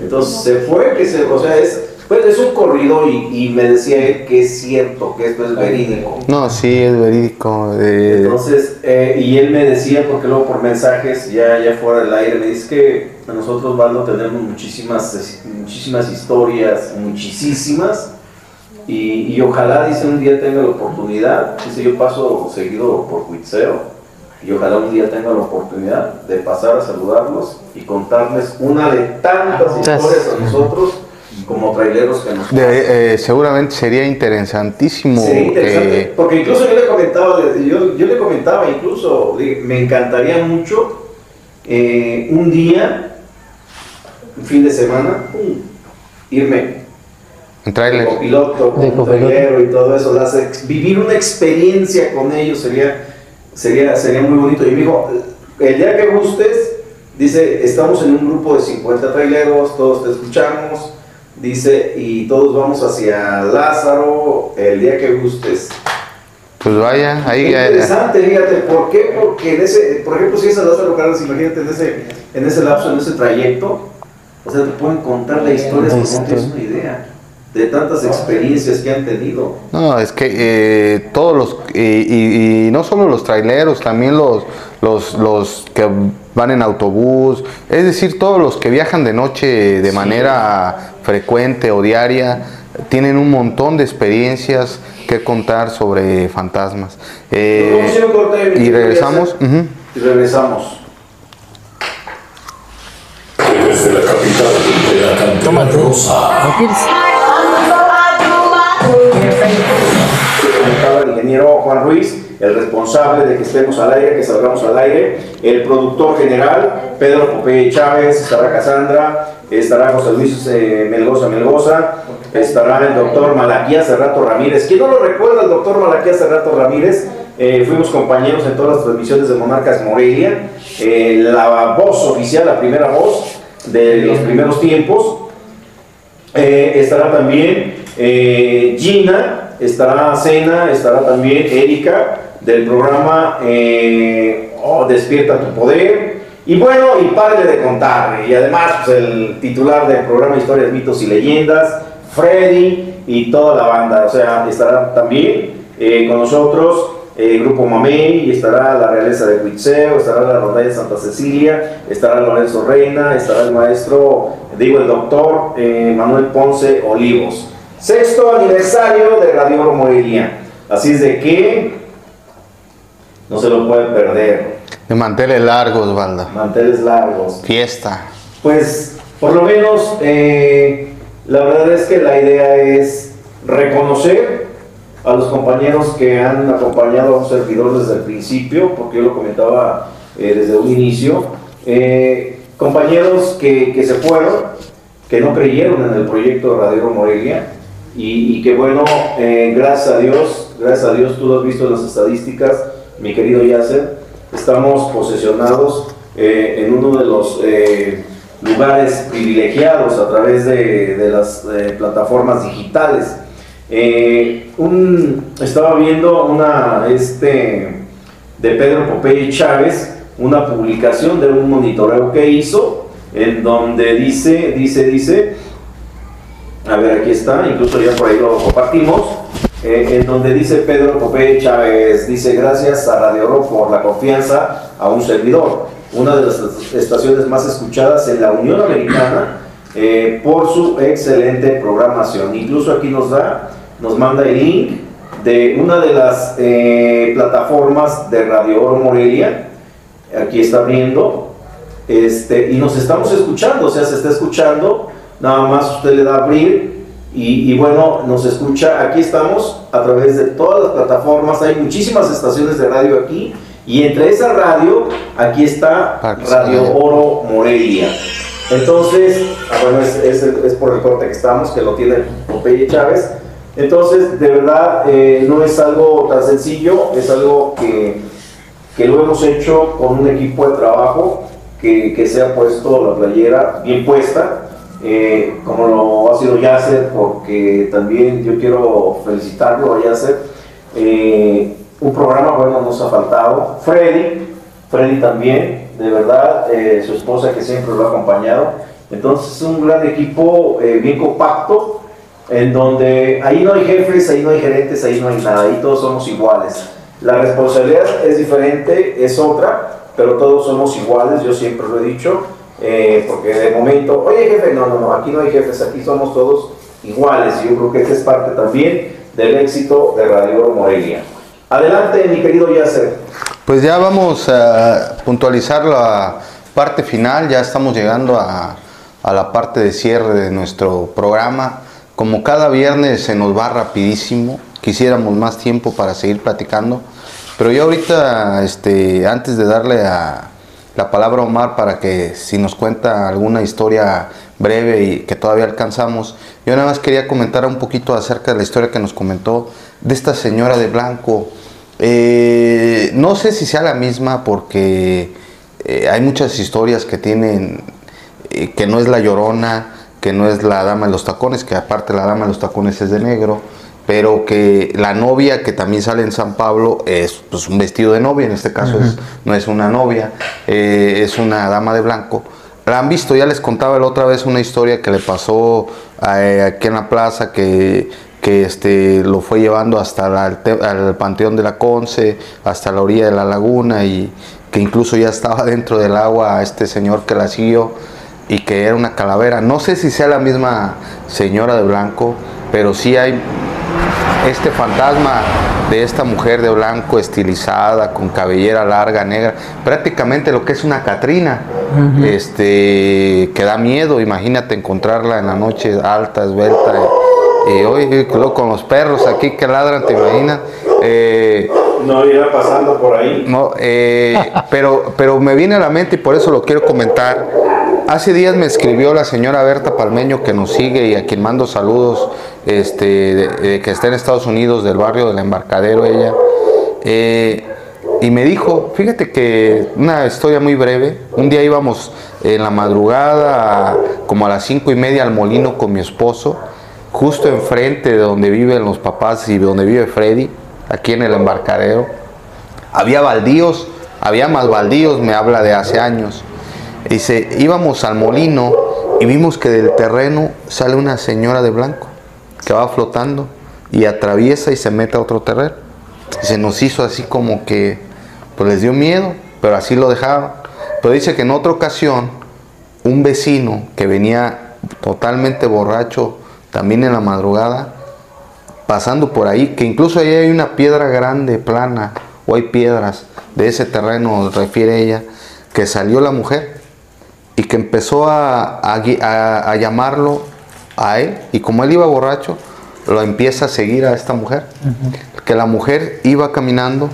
Entonces se fue, que se, o sea, es, pues es un corrido y, y me decía él que es cierto, que esto es verídico.
No, sí, es verídico. eh,
Entonces, eh, y él me decía, porque luego por mensajes, ya, ya fuera del aire, me dice que nosotros, Valdo, tenemos muchísimas, muchísimas historias, muchísimas, y, y ojalá, dice, un día tenga la oportunidad, dice, yo paso seguido por Huitzeo, y ojalá un día tenga la oportunidad de pasar a saludarlos y contarles una de tantas historias a nosotros como traileros que nos
de- eh, seguramente sería interesantísimo.
Sería interesante,
que-
porque incluso yo le comentaba, yo, yo le comentaba incluso, me encantaría mucho eh, un día, un fin de semana, pum, irme
en tráiler.
como piloto,
De
como
copiloto.
trailero y todo eso, las ex- vivir una experiencia con ellos sería, sería, sería muy bonito. Y me dijo, el día que gustes, dice, estamos en un grupo de 50 traileros, todos te escuchamos, dice, y todos vamos hacia Lázaro, el día que gustes.
Pues vaya, ahí
Qué
ya-
interesante, fíjate, ¿por qué? Porque en ese, por ejemplo, si es a Lázaro Cárdenas, imagínate en ese, en ese lapso, en ese trayecto, o sea, te pueden contar la historia,
La
como no tienes una idea de tantas experiencias que han tenido.
No, es que eh, todos los, y, y- y no solo los traileros, también los, los, los que van en autobús, es decir, todos los que viajan de noche de manera frecuente o diaria, tienen un montón de experiencias que contar sobre fantasmas. Eh,
corte,
y regresamos.
Y regresamos.
Desde la capital de la cantera rosa.
¿No quieres?
comentaba el ingeniero Juan Ruiz, el responsable de que estemos al aire, que salgamos al aire, el productor general, Pedro Popeye Chávez, estará Casandra, estará José Luis eh, Melgoza Melgoza, estará el doctor Malaquía Cerrato Ramírez. ¿Quién no lo recuerda el doctor Malaquía Cerrato Ramírez? Eh, fuimos compañeros en todas las transmisiones de Monarcas Morelia, eh, la voz oficial, la primera voz de los primeros tiempos. Eh, estará también Gina, estará Cena, estará también Erika del programa eh, oh, Despierta tu Poder. Y bueno, y párale de contar. Y además, pues, el titular del programa Historias, Mitos y Leyendas, Freddy y toda la banda. O sea, estará también eh, con nosotros el Grupo Mamey, y estará la Realeza de Huitzeo, estará la Rondalla de Santa Cecilia, estará Lorenzo Reina, estará el maestro, digo, el doctor eh, Manuel Ponce Olivos. Sexto aniversario de Radio Oro Morelia. Así es de que no se lo pueden perder.
De manteles largos, Valda.
Manteles largos.
Fiesta.
Pues por lo menos eh, la verdad es que la idea es reconocer a los compañeros que han acompañado a un servidor desde el principio, porque yo lo comentaba eh, desde un inicio, eh, compañeros que, que se fueron, que no creyeron en el proyecto de Radio Morelia y, que bueno, eh, gracias a Dios, gracias a Dios, tú lo has visto en las estadísticas, mi querido Yasser, estamos posesionados eh, en uno de los eh, lugares privilegiados a través de, las plataformas digitales. Estaba viendo una este, de Pedro Popeye Chávez, una publicación de un monitoreo que hizo, en donde dice, dice, dice, a ver, aquí está, incluso ya por ahí lo compartimos, eh, en donde dice Pedro Popeye Chávez, dice gracias a Radio Oro por la confianza a un servidor, una de las estaciones más escuchadas en la Unión Americana eh, por su excelente programación. Incluso aquí nos da, nos manda el link de una de las eh, plataformas de Radio Oro Morelia, aquí está abriendo, este, y nos estamos escuchando, o sea, se está escuchando, nada más usted le da a abrir y, y bueno, nos escucha, aquí estamos a través de todas las plataformas, hay muchísimas estaciones de radio aquí y entre esa radio, aquí está Radio. Oro Morelia. Entonces, ah, bueno, es, es- es por el corte que estamos, que lo tiene Popeye Chávez. Entonces, de verdad, eh, no es algo tan sencillo, es algo que, que lo hemos hecho con un equipo de trabajo que, que se ha puesto la playera bien puesta, eh, como lo ha sido Yasser, porque también yo quiero felicitarlo a Yasser. Eh, un programa bueno nos ha faltado. Freddy, Freddy también, de verdad, eh, su esposa que siempre lo ha acompañado. Entonces es un gran equipo eh, bien compacto, en donde ahí no hay jefes, ahí no hay gerentes, ahí no hay nada, ahí todos somos iguales. La responsabilidad es diferente, es otra, pero todos somos iguales, yo siempre lo he dicho, eh, porque de momento, oye jefe, no, no, no, aquí no hay jefes, aquí somos todos iguales, yo creo que esa es parte también del éxito de Radio Morelia. Adelante, mi querido Yasser.
Pues ya vamos a puntualizar la parte final, ya estamos llegando a, a la parte de cierre de nuestro programa. Como cada viernes se nos va rapidísimo, quisiéramos más tiempo para seguir platicando, pero yo ahorita, este, antes de darle a la palabra a Omar para que si nos cuenta alguna historia breve y que todavía alcanzamos, yo nada más quería comentar un poquito acerca de la historia que nos comentó de esta señora de blanco. Eh, no sé si sea la misma porque eh, hay muchas historias que tienen, eh, que no es la llorona, que no es la dama de los tacones, que aparte la dama de los tacones es de negro, pero que la novia que también sale en San Pablo es pues, un vestido de novia, en este caso es, no es una novia, es una dama de blanco. La han visto, ya les contaba la otra vez una historia que le pasó aquí en la plaza, que que este, lo fue llevando hasta el Panteón de la Conce, hasta la orilla de la laguna y que incluso ya estaba (laughs) dentro del agua este señor que la siguió y que era una calavera. No sé si sea la misma señora de blanco, pero sí hay este fantasma de esta mujer de blanco estilizada, con cabellera larga, negra, prácticamente lo que es una Catrina, este, que da miedo, imagínate encontrarla en la noche alta, esbelta. Y hoy con los perros aquí que ladran, ¿te imaginas?
Eh, no irá pasando por ahí.
No, eh, pero, pero me viene a la mente y por eso lo quiero comentar. Hace días me escribió la señora Berta Palmeño que nos sigue y a quien mando saludos, este, que está en Estados Unidos, del barrio del embarcadero ella. Eh, y me dijo, fíjate que una historia muy breve, un día íbamos en la madrugada, como a las cinco y media al molino con mi esposo, justo enfrente de donde viven los papás y donde vive Freddy, aquí en el embarcadero. Había baldíos, había más baldíos, me habla de hace años. Dice, íbamos al molino y vimos que del terreno sale una señora de blanco que va flotando y atraviesa y se mete a otro terreno. Se nos hizo así como que, pues les dio miedo, pero así lo dejaron. Pero dice que en otra ocasión, un vecino que venía totalmente borracho también en la madrugada, pasando por ahí, que incluso ahí hay una piedra grande, plana, o hay piedras de ese terreno, refiere ella, que salió la mujer y que empezó a, a, llamarlo a él, y como él iba borracho, lo empieza a seguir a esta mujer. Que la mujer iba caminando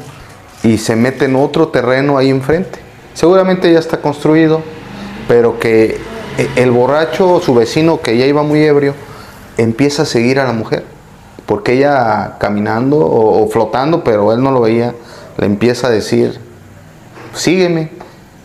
y se mete en otro terreno ahí enfrente. Seguramente ya está construido, pero que el borracho, su vecino, que ya iba muy ebrio, empieza a seguir a la mujer, porque ella caminando o, flotando, pero él no lo veía, le empieza a decir, sígueme,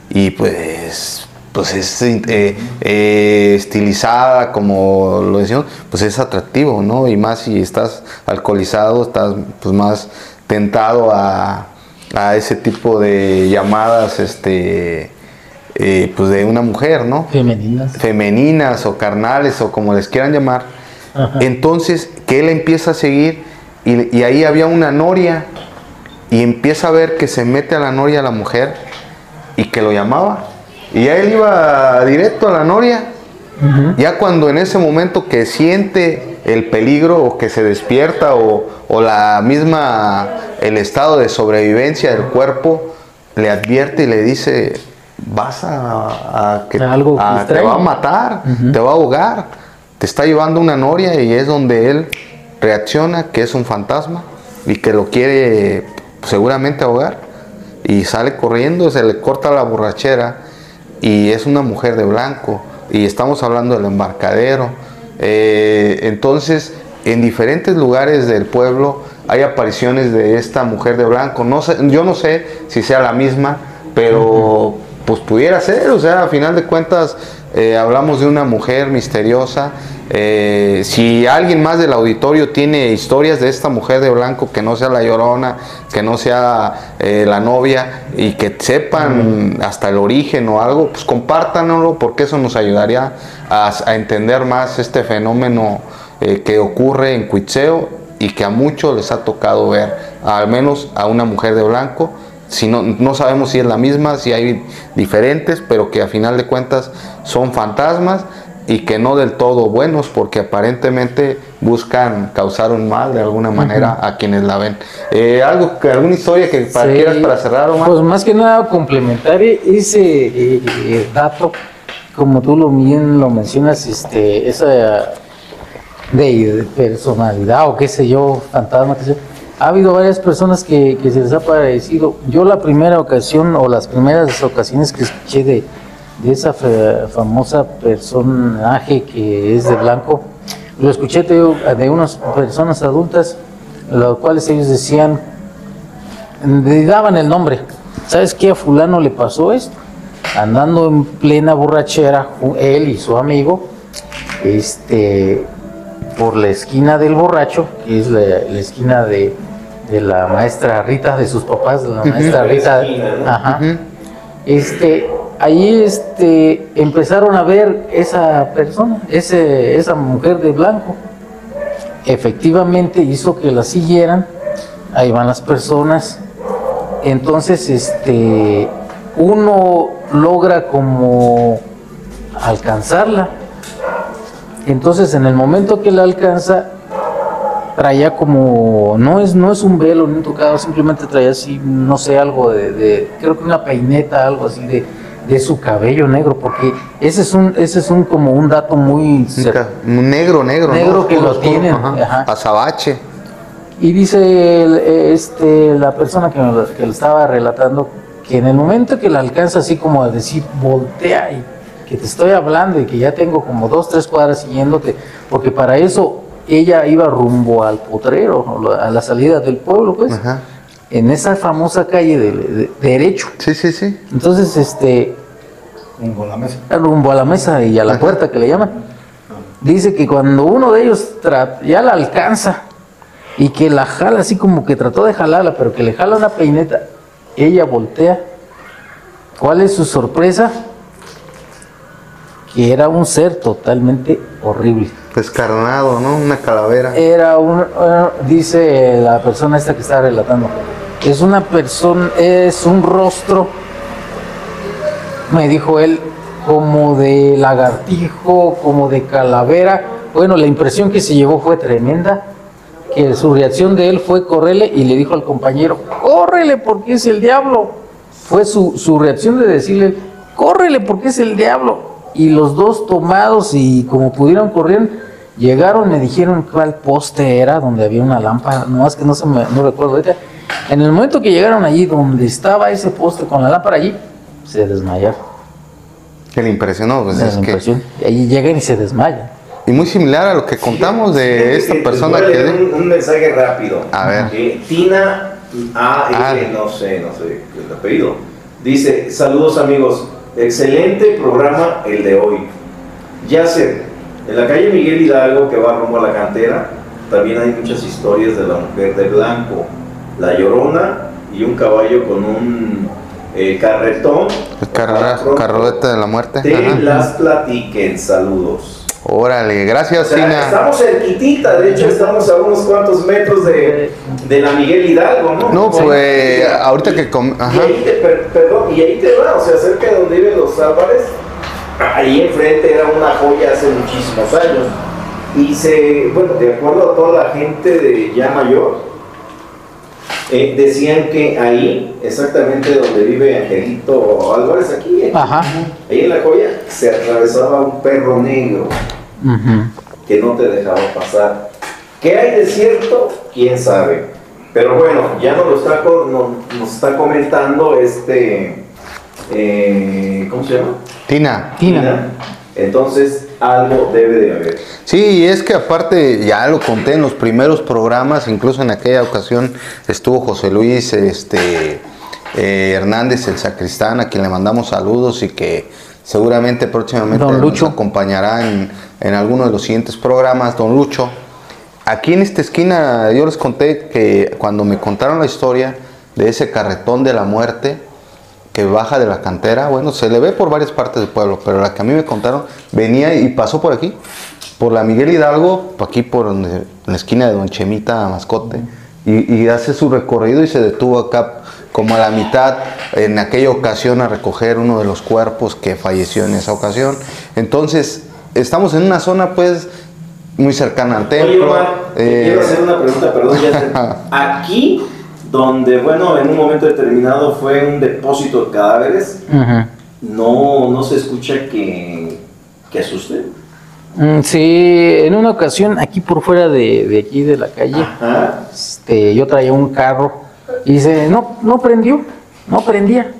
y pues, pues es eh, eh, estilizada, como lo decimos, pues es atractivo, ¿no? Y más si estás alcoholizado, estás pues más tentado a, a ese tipo de llamadas, este, eh, pues de una mujer, ¿no?
Femeninas.
Femeninas o carnales o como les quieran llamar. Entonces, que él empieza a seguir y, ahí había una noria y empieza a ver que se mete a la noria la mujer y que lo llamaba. Y ya él iba directo a la noria. Ya cuando en ese momento que siente el peligro o que se despierta o, la misma, el estado de sobrevivencia del cuerpo, le advierte y le dice, vas a, que,
Algo
te va a matar, te va a ahogar. Te está llevando una noria y es donde él reacciona que es un fantasma y que lo quiere seguramente ahogar. Y sale corriendo, se le corta la borrachera y es una mujer de blanco y estamos hablando del embarcadero. Eh, entonces, en diferentes lugares del pueblo hay apariciones de esta mujer de blanco. No sé, yo no sé si sea la misma, pero pues pudiera ser, o sea, a final de cuentas eh, hablamos de una mujer misteriosa Eh, si alguien más del auditorio tiene historias de esta mujer de blanco, que no sea la llorona, que no sea eh, la novia y que sepan hasta el origen o algo, pues compártanlo porque eso nos ayudaría a, a entender más este fenómeno eh, que ocurre en Cuitzeo y que a muchos les ha tocado ver, al menos a una mujer de blanco. Si no, no sabemos si es la misma, si hay diferentes, pero que a final de cuentas son fantasmas y que no del todo buenos porque aparentemente buscan causar un mal de alguna manera a quienes la ven. Eh, algo alguna historia que para,
Sí,
quieras para cerrar o
Pues más que nada complementar ese eh, eh, dato, como tú lo bien lo mencionas, este, esa de, de personalidad o qué sé yo, fantasma, qué sé yo. Ha habido varias personas que, que se les ha parecido. Yo la primera ocasión o las primeras ocasiones que escuché de, de esa fa- famosa personaje que es de blanco, lo escuché de unas personas adultas, los cuales ellos decían, le daban el nombre. ¿Sabes qué? A fulano le pasó esto. Andando en plena borrachera, él y su amigo, este, por la esquina del borracho, que es la, la esquina de, de la maestra Rita, de sus papás, de la maestra Rita. Este, ahí este, empezaron a ver esa persona, ese, esa mujer de blanco. Efectivamente hizo que la siguieran, ahí van las personas. Entonces, este, uno logra como alcanzarla. Entonces, en el momento que la alcanza, traía como, no es, no es un velo ni un tocado, simplemente traía así, no sé, algo de, de- creo que una peineta, algo así de, de su cabello negro, porque ese es un, ese es un como un dato muy
negro, negro. ¿no?
Negro que
Oscuro,
lo tienen,
ajá.
ajá.
Azabache.
Y dice el- este, la persona que, me que lo estaba relatando que en el momento que la alcanza así como a decir, voltea y que te estoy hablando y que ya tengo como dos, tres cuadras siguiéndote, porque para eso ella iba rumbo al potrero, a la salida del pueblo, pues,
Ajá.
En esa famosa calle de, de- derecho.
Sí, sí, sí.
Entonces, este,
Rumbo a la mesa.
rumbo a la mesa y a la puerta que le llaman. Dice que cuando uno de ellos ya la alcanza y que la jala así como que trató de jalarla, pero que le jala una peineta, ella voltea. ¿Cuál es su sorpresa? Que era un ser totalmente horrible.
Descarnado, ¿no? Una calavera.
Era un, eh, dice la persona esta que está relatando, es una persona, es un rostro, me dijo él, como de lagartijo, como de calavera. Bueno, la impresión que se llevó fue tremenda, que su reacción de él fue correrle y le dijo al compañero, córrele porque es el diablo. Fue su, su reacción de decirle, córrele porque es el diablo. Y los dos tomados y como pudieron correr, llegaron, me dijeron cuál poste era, donde había una lámpara, no más que no se me, no recuerdo ahorita. En el momento que llegaron allí, donde estaba ese poste con la lámpara allí, se desmayaron.
Que le impresionó. Pues es que,
impresión. Y allí llegan y se desmayan.
y muy similar a lo que contamos de esta
que
persona que...
un, un mensaje rápido.
A ver.
Eh, Tina A,
Ah.
no sé, no sé el apellido. Dice, saludos amigos, excelente programa el de hoy. Yasser, en la calle Miguel Hidalgo que va rumbo a la cantera, también hay muchas historias de la mujer de blanco, la llorona y un caballo con un eh, carretón. Pronto
carroleta de la muerte.
Te
Ajá.
las platiquen, saludos.
Órale,
O
gracias,
sea,
Tina.
estamos cerquitita, de hecho estamos a unos cuantos metros de, de la Miguel Hidalgo, ¿no?
No, pues ahorita que... com-
Y
Ajá.
ahí te, per- perdón, y ahí te va, o sea, cerca de donde viven los Álvarez, ahí enfrente era una joya hace muchísimos años. Y se, bueno, de acuerdo a toda la gente de ya mayor, eh, decían que ahí, exactamente donde vive Angelito Álvarez, aquí, eh,
Ajá.
ahí en la joya, se atravesaba un perro negro que no te dejaba pasar. ¿Qué hay de cierto? ¿Quién sabe? Pero bueno, ya nos lo está, nos, nos está comentando este, eh, ¿cómo se llama?
Tina.
Tina.
Entonces, algo debe de haber.
Sí, y es que aparte, ya lo conté en los primeros programas, incluso en aquella ocasión estuvo José Luis este, eh, Hernández, el sacristán, a quien le mandamos saludos y que seguramente próximamente
Don
nos
Lucho.
acompañará en, en alguno de los siguientes programas, don Lucho. Aquí en esta esquina yo les conté que cuando me contaron la historia de ese carretón de la muerte que baja de la cantera, bueno, se le ve por varias partes del pueblo, pero la que a mí me contaron venía y pasó por aquí, por la Miguel Hidalgo, aquí por donde, en la esquina de Don Chemita Mascote, y, y hace su recorrido y se detuvo acá como a la mitad en aquella ocasión a recoger uno de los cuerpos que falleció en esa ocasión. Entonces, estamos en una zona pues muy cercana al templo.
Oye, Omar, te
eh,
quiero hacer una pregunta, perdón. ya (laughs) Aquí, donde, bueno, en un momento determinado fue un depósito de cadáveres, no, no se escucha que, que asuste.
Mm, Sí, en una ocasión aquí por fuera de, de aquí de la calle,
Ajá.
este, yo traía un carro y dice, no, no prendió, no prendía.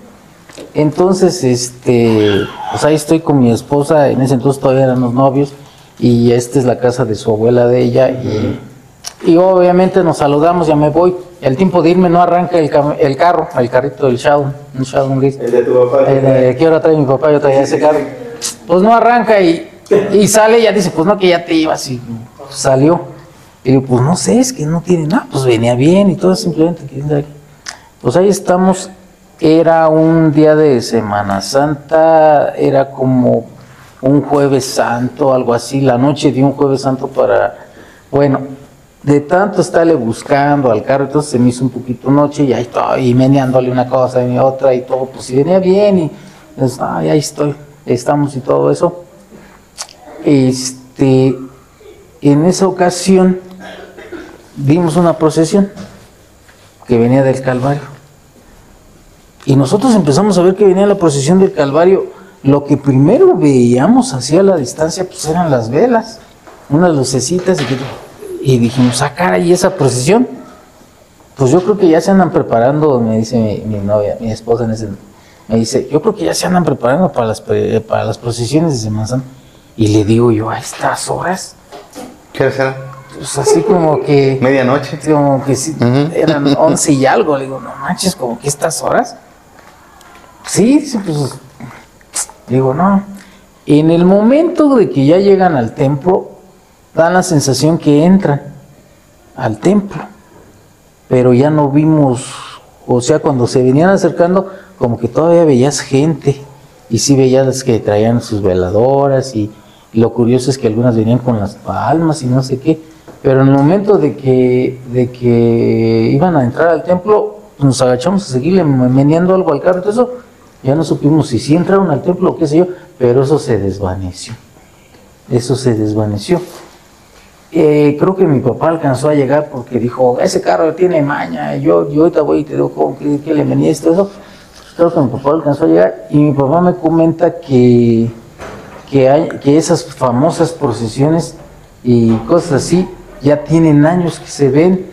Entonces, este, pues ahí estoy con mi esposa, en ese entonces todavía eran los novios, y esta es la casa de su abuela de ella, y, y obviamente nos saludamos, ya me voy. El tiempo de irme no arranca el, el carro, el carrito del Shadow, un Shadow gris.
El de tu papá.
El de, ¿Qué hora trae mi papá? Yo traía ese carro. Pues no arranca y, y sale y ya dice, pues no, que ya te ibas y salió. Y digo, pues no sé, es que no tiene nada, pues venía bien y todo, simplemente. Pues ahí estamos, era un día de Semana Santa, era como un jueves santo, algo así, la noche de un jueves santo para, bueno, de tanto estarle buscando al carro, entonces se me hizo un poquito noche y ahí estoy, y meneándole una cosa y otra y todo, pues si venía bien y pues, ay, ahí estoy, estamos y todo eso. Este, en esa ocasión vimos una procesión que venía del Calvario. Y nosotros empezamos a ver que venía la procesión del Calvario. Lo que primero veíamos hacia la distancia, pues eran las velas, unas lucecitas, y, que- y dijimos, ah, caray, ¿y esa procesión? Pues yo creo que ya se andan preparando, me dice mi, mi novia, mi esposa en ese, me dice, yo creo que ya se andan preparando para las, para las procesiones de Semana Santa. Y le digo yo, a estas horas,
¿Qué será?
pues así como que...
Medianoche.
Como que sí, eran 11 y algo. Le digo, no manches, como que estas horas. Sí, dice, pues. Digo, no. En el momento de que ya llegan al templo, dan la sensación que entran al templo. Pero ya no vimos, o sea, cuando se venían acercando, como que todavía veías gente. Y sí veías que traían sus veladoras y, lo curioso es que algunas venían con las palmas y no sé qué. Pero en el momento de que, de que iban a entrar al templo, nos agachamos a seguirle meneando algo al carro. Eso ya no supimos si sí entraron al templo o qué sé yo, pero eso se desvaneció. Eso se desvaneció. Eh, creo que mi papá alcanzó a llegar porque dijo, ese carro tiene maña, yo, yo ahorita voy y te digo cómo, qué, qué le venía esto, eso. Creo que mi papá alcanzó a llegar y mi papá me comenta que, que, hay, que esas famosas procesiones y cosas así ya tienen años que se ven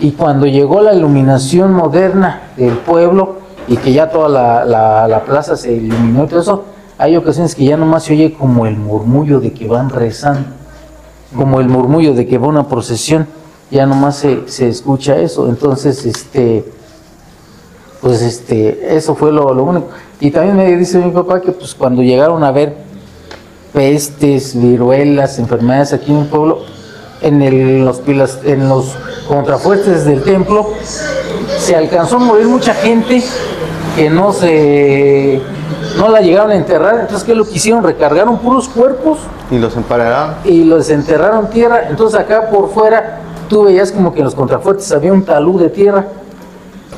y cuando llegó la iluminación moderna del pueblo y que ya toda la, la- la plaza se iluminó y todo eso, hay ocasiones que ya nomás se oye como el murmullo de que van rezando, como el murmullo de que va una procesión, ya nomás se, se escucha eso, entonces este pues este, eso fue lo, lo único. Y también me dice mi papá que pues cuando llegaron a ver pestes, viruelas, enfermedades aquí en el pueblo, en, el- los, pilas- en los contrafuertes del templo, se alcanzó a morir mucha gente que no se no la llegaron a enterrar, entonces ¿qué lo que hicieron? Recargaron puros cuerpos
Y los emparedaron.
y los enterraron tierra. Entonces acá por fuera tú veías como que en los contrafuertes había un talud de tierra.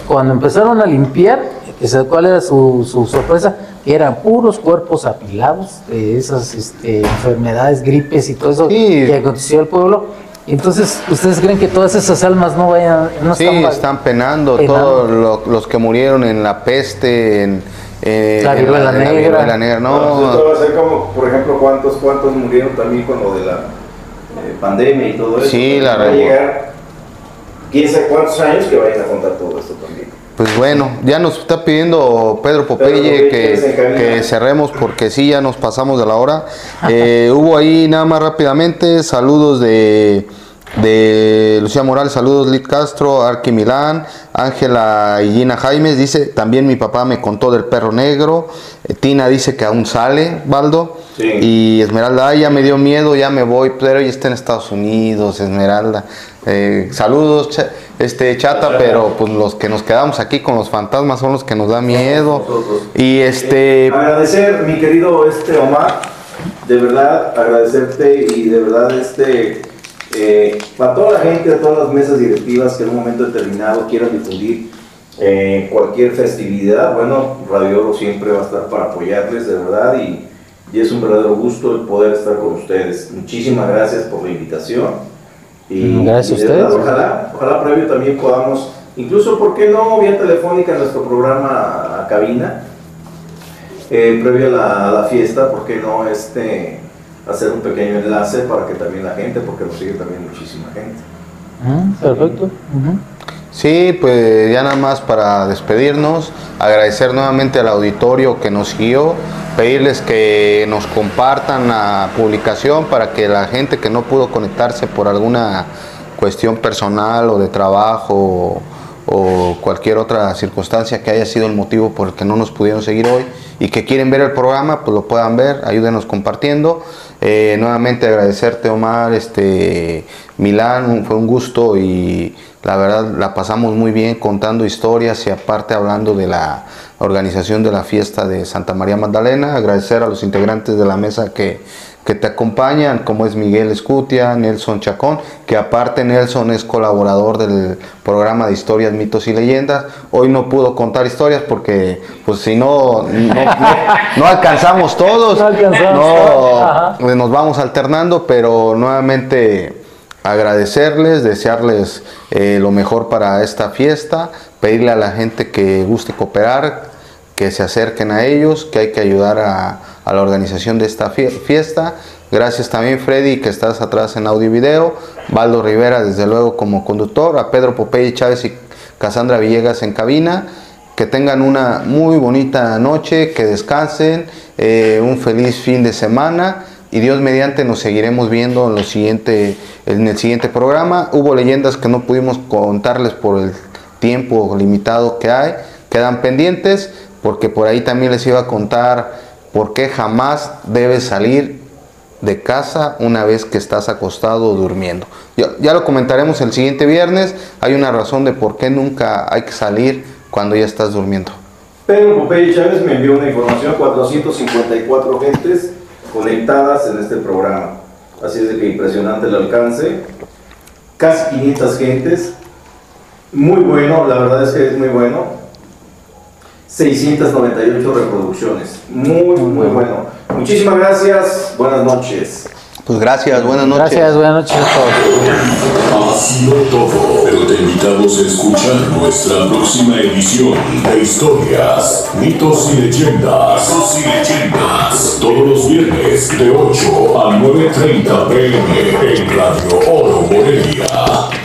Cuando empezaron a limpiar, ¿cuál era su, su sorpresa? Que eran puros cuerpos apilados de esas este, enfermedades, gripes y todo eso
Sí.
que aconteció al pueblo. Entonces, ¿ustedes creen que todas esas almas no vayan, no
Sí,
están,
están penando,
penando.
todos lo- los que murieron en la peste, en, eh,
La viruela negra.
viruela negra.
Bueno, pues
No,
esto va a ser como, por ejemplo, cuántos, cuántos murieron también con lo de la eh, pandemia y todo eso.
Sí, la
Va a llegar quién sabe cuántos años que vayan a contar todo esto también.
pues bueno, ya nos está pidiendo Pedro Popeye
Popeye
que, que cerremos porque sí, ya nos pasamos de la hora. Eh, hubo ahí nada más rápidamente saludos de de Lucía Morales, saludos Lid Castro, Arqui Milán, Ángela y Gina Jaimes, dice, también mi papá me contó del perro negro, Eh, Tina dice que aún sale, Baldo,
Sí.
y Esmeralda, ay, ya me dio miedo, ya me voy, pero ella está en Estados Unidos, Esmeralda. Eh, saludos, Cha- este Chata, pero pues los que nos quedamos aquí con los fantasmas son los que nos da miedo.
nosotros.
Y este,
Agradecer, mi querido este Omar, de verdad agradecerte y de verdad este eh, a toda la gente, a todas las mesas directivas que en un momento determinado quieran difundir eh, cualquier festividad, bueno, Radio Oro siempre va a estar para apoyarles, de verdad, y, y es un verdadero gusto el poder estar con ustedes. Muchísimas gracias por la invitación. Y,
Mm, gracias
y
a
de verdad,
ustedes.
Ojalá, ojalá previo también podamos, incluso, ¿por qué no vía telefónica en nuestro programa a cabina? eh, previo a la, a la fiesta, ¿por qué no este, hacer un pequeño enlace para que también la gente, porque nos sigue también muchísima gente?
Perfecto.
Sí, pues ya nada más para despedirnos, agradecer nuevamente al auditorio que nos siguió, pedirles que nos compartan la publicación para que la gente que no pudo conectarse por alguna cuestión personal o de trabajo o, o cualquier otra circunstancia que haya sido el motivo por el que no nos pudieron seguir hoy y que quieren ver el programa, pues lo puedan ver, ayúdenos compartiendo. Eh, nuevamente agradecerte Omar, este Milán, fue un gusto y la verdad la pasamos muy bien contando historias y aparte hablando de la organización de la fiesta de Santa María Magdalena. Agradecer a los integrantes de la mesa que, que te acompañan, como es Miguel Escutia, Nelson Chacón, que aparte Nelson es colaborador del programa de historias, mitos y leyendas. Hoy no pudo contar historias porque pues si no, no, no- no alcanzamos todos.
No alcanzamos
No, pues, nos vamos alternando, pero nuevamente agradecerles, desearles eh, lo mejor para esta fiesta, pedirle a la gente que guste cooperar, que se acerquen a ellos, que hay que ayudar a, a la organización de esta fie- fiesta. Gracias también Freddy que estás atrás en audio y video, Valdo Rivera desde luego como conductor, a Pedro Popeye Chávez y Casandra Villegas en cabina. Que tengan una muy bonita noche, que descansen, eh, un feliz fin de semana y Dios mediante nos seguiremos viendo en, en el siguiente programa. Hubo leyendas que no pudimos contarles por el tiempo limitado que hay, quedan pendientes porque por ahí también les iba a contar por qué jamás debes salir de casa una vez que estás acostado o durmiendo. Ya, lo comentaremos el siguiente viernes. Hay una razón de por qué nunca hay que salir cuando ya estás durmiendo.
Pedro Popeye Chávez me envió una información, 454 gentes conectadas en este programa. Así es de que impresionante el alcance. Casi 500 gentes. Muy bueno, la verdad es que es muy bueno. 698 reproducciones. Muy, muy bueno. Muchísimas gracias. Buenas noches.
Pues gracias, buenas noches.
Gracias, buenas noches a todos.
Ha sido todo, pero te invitamos a escuchar nuestra próxima edición de historias, mitos y leyendas. Mitos y leyendas. Todos los viernes de 8 a 9.30 pm en Radio Oro Morelia.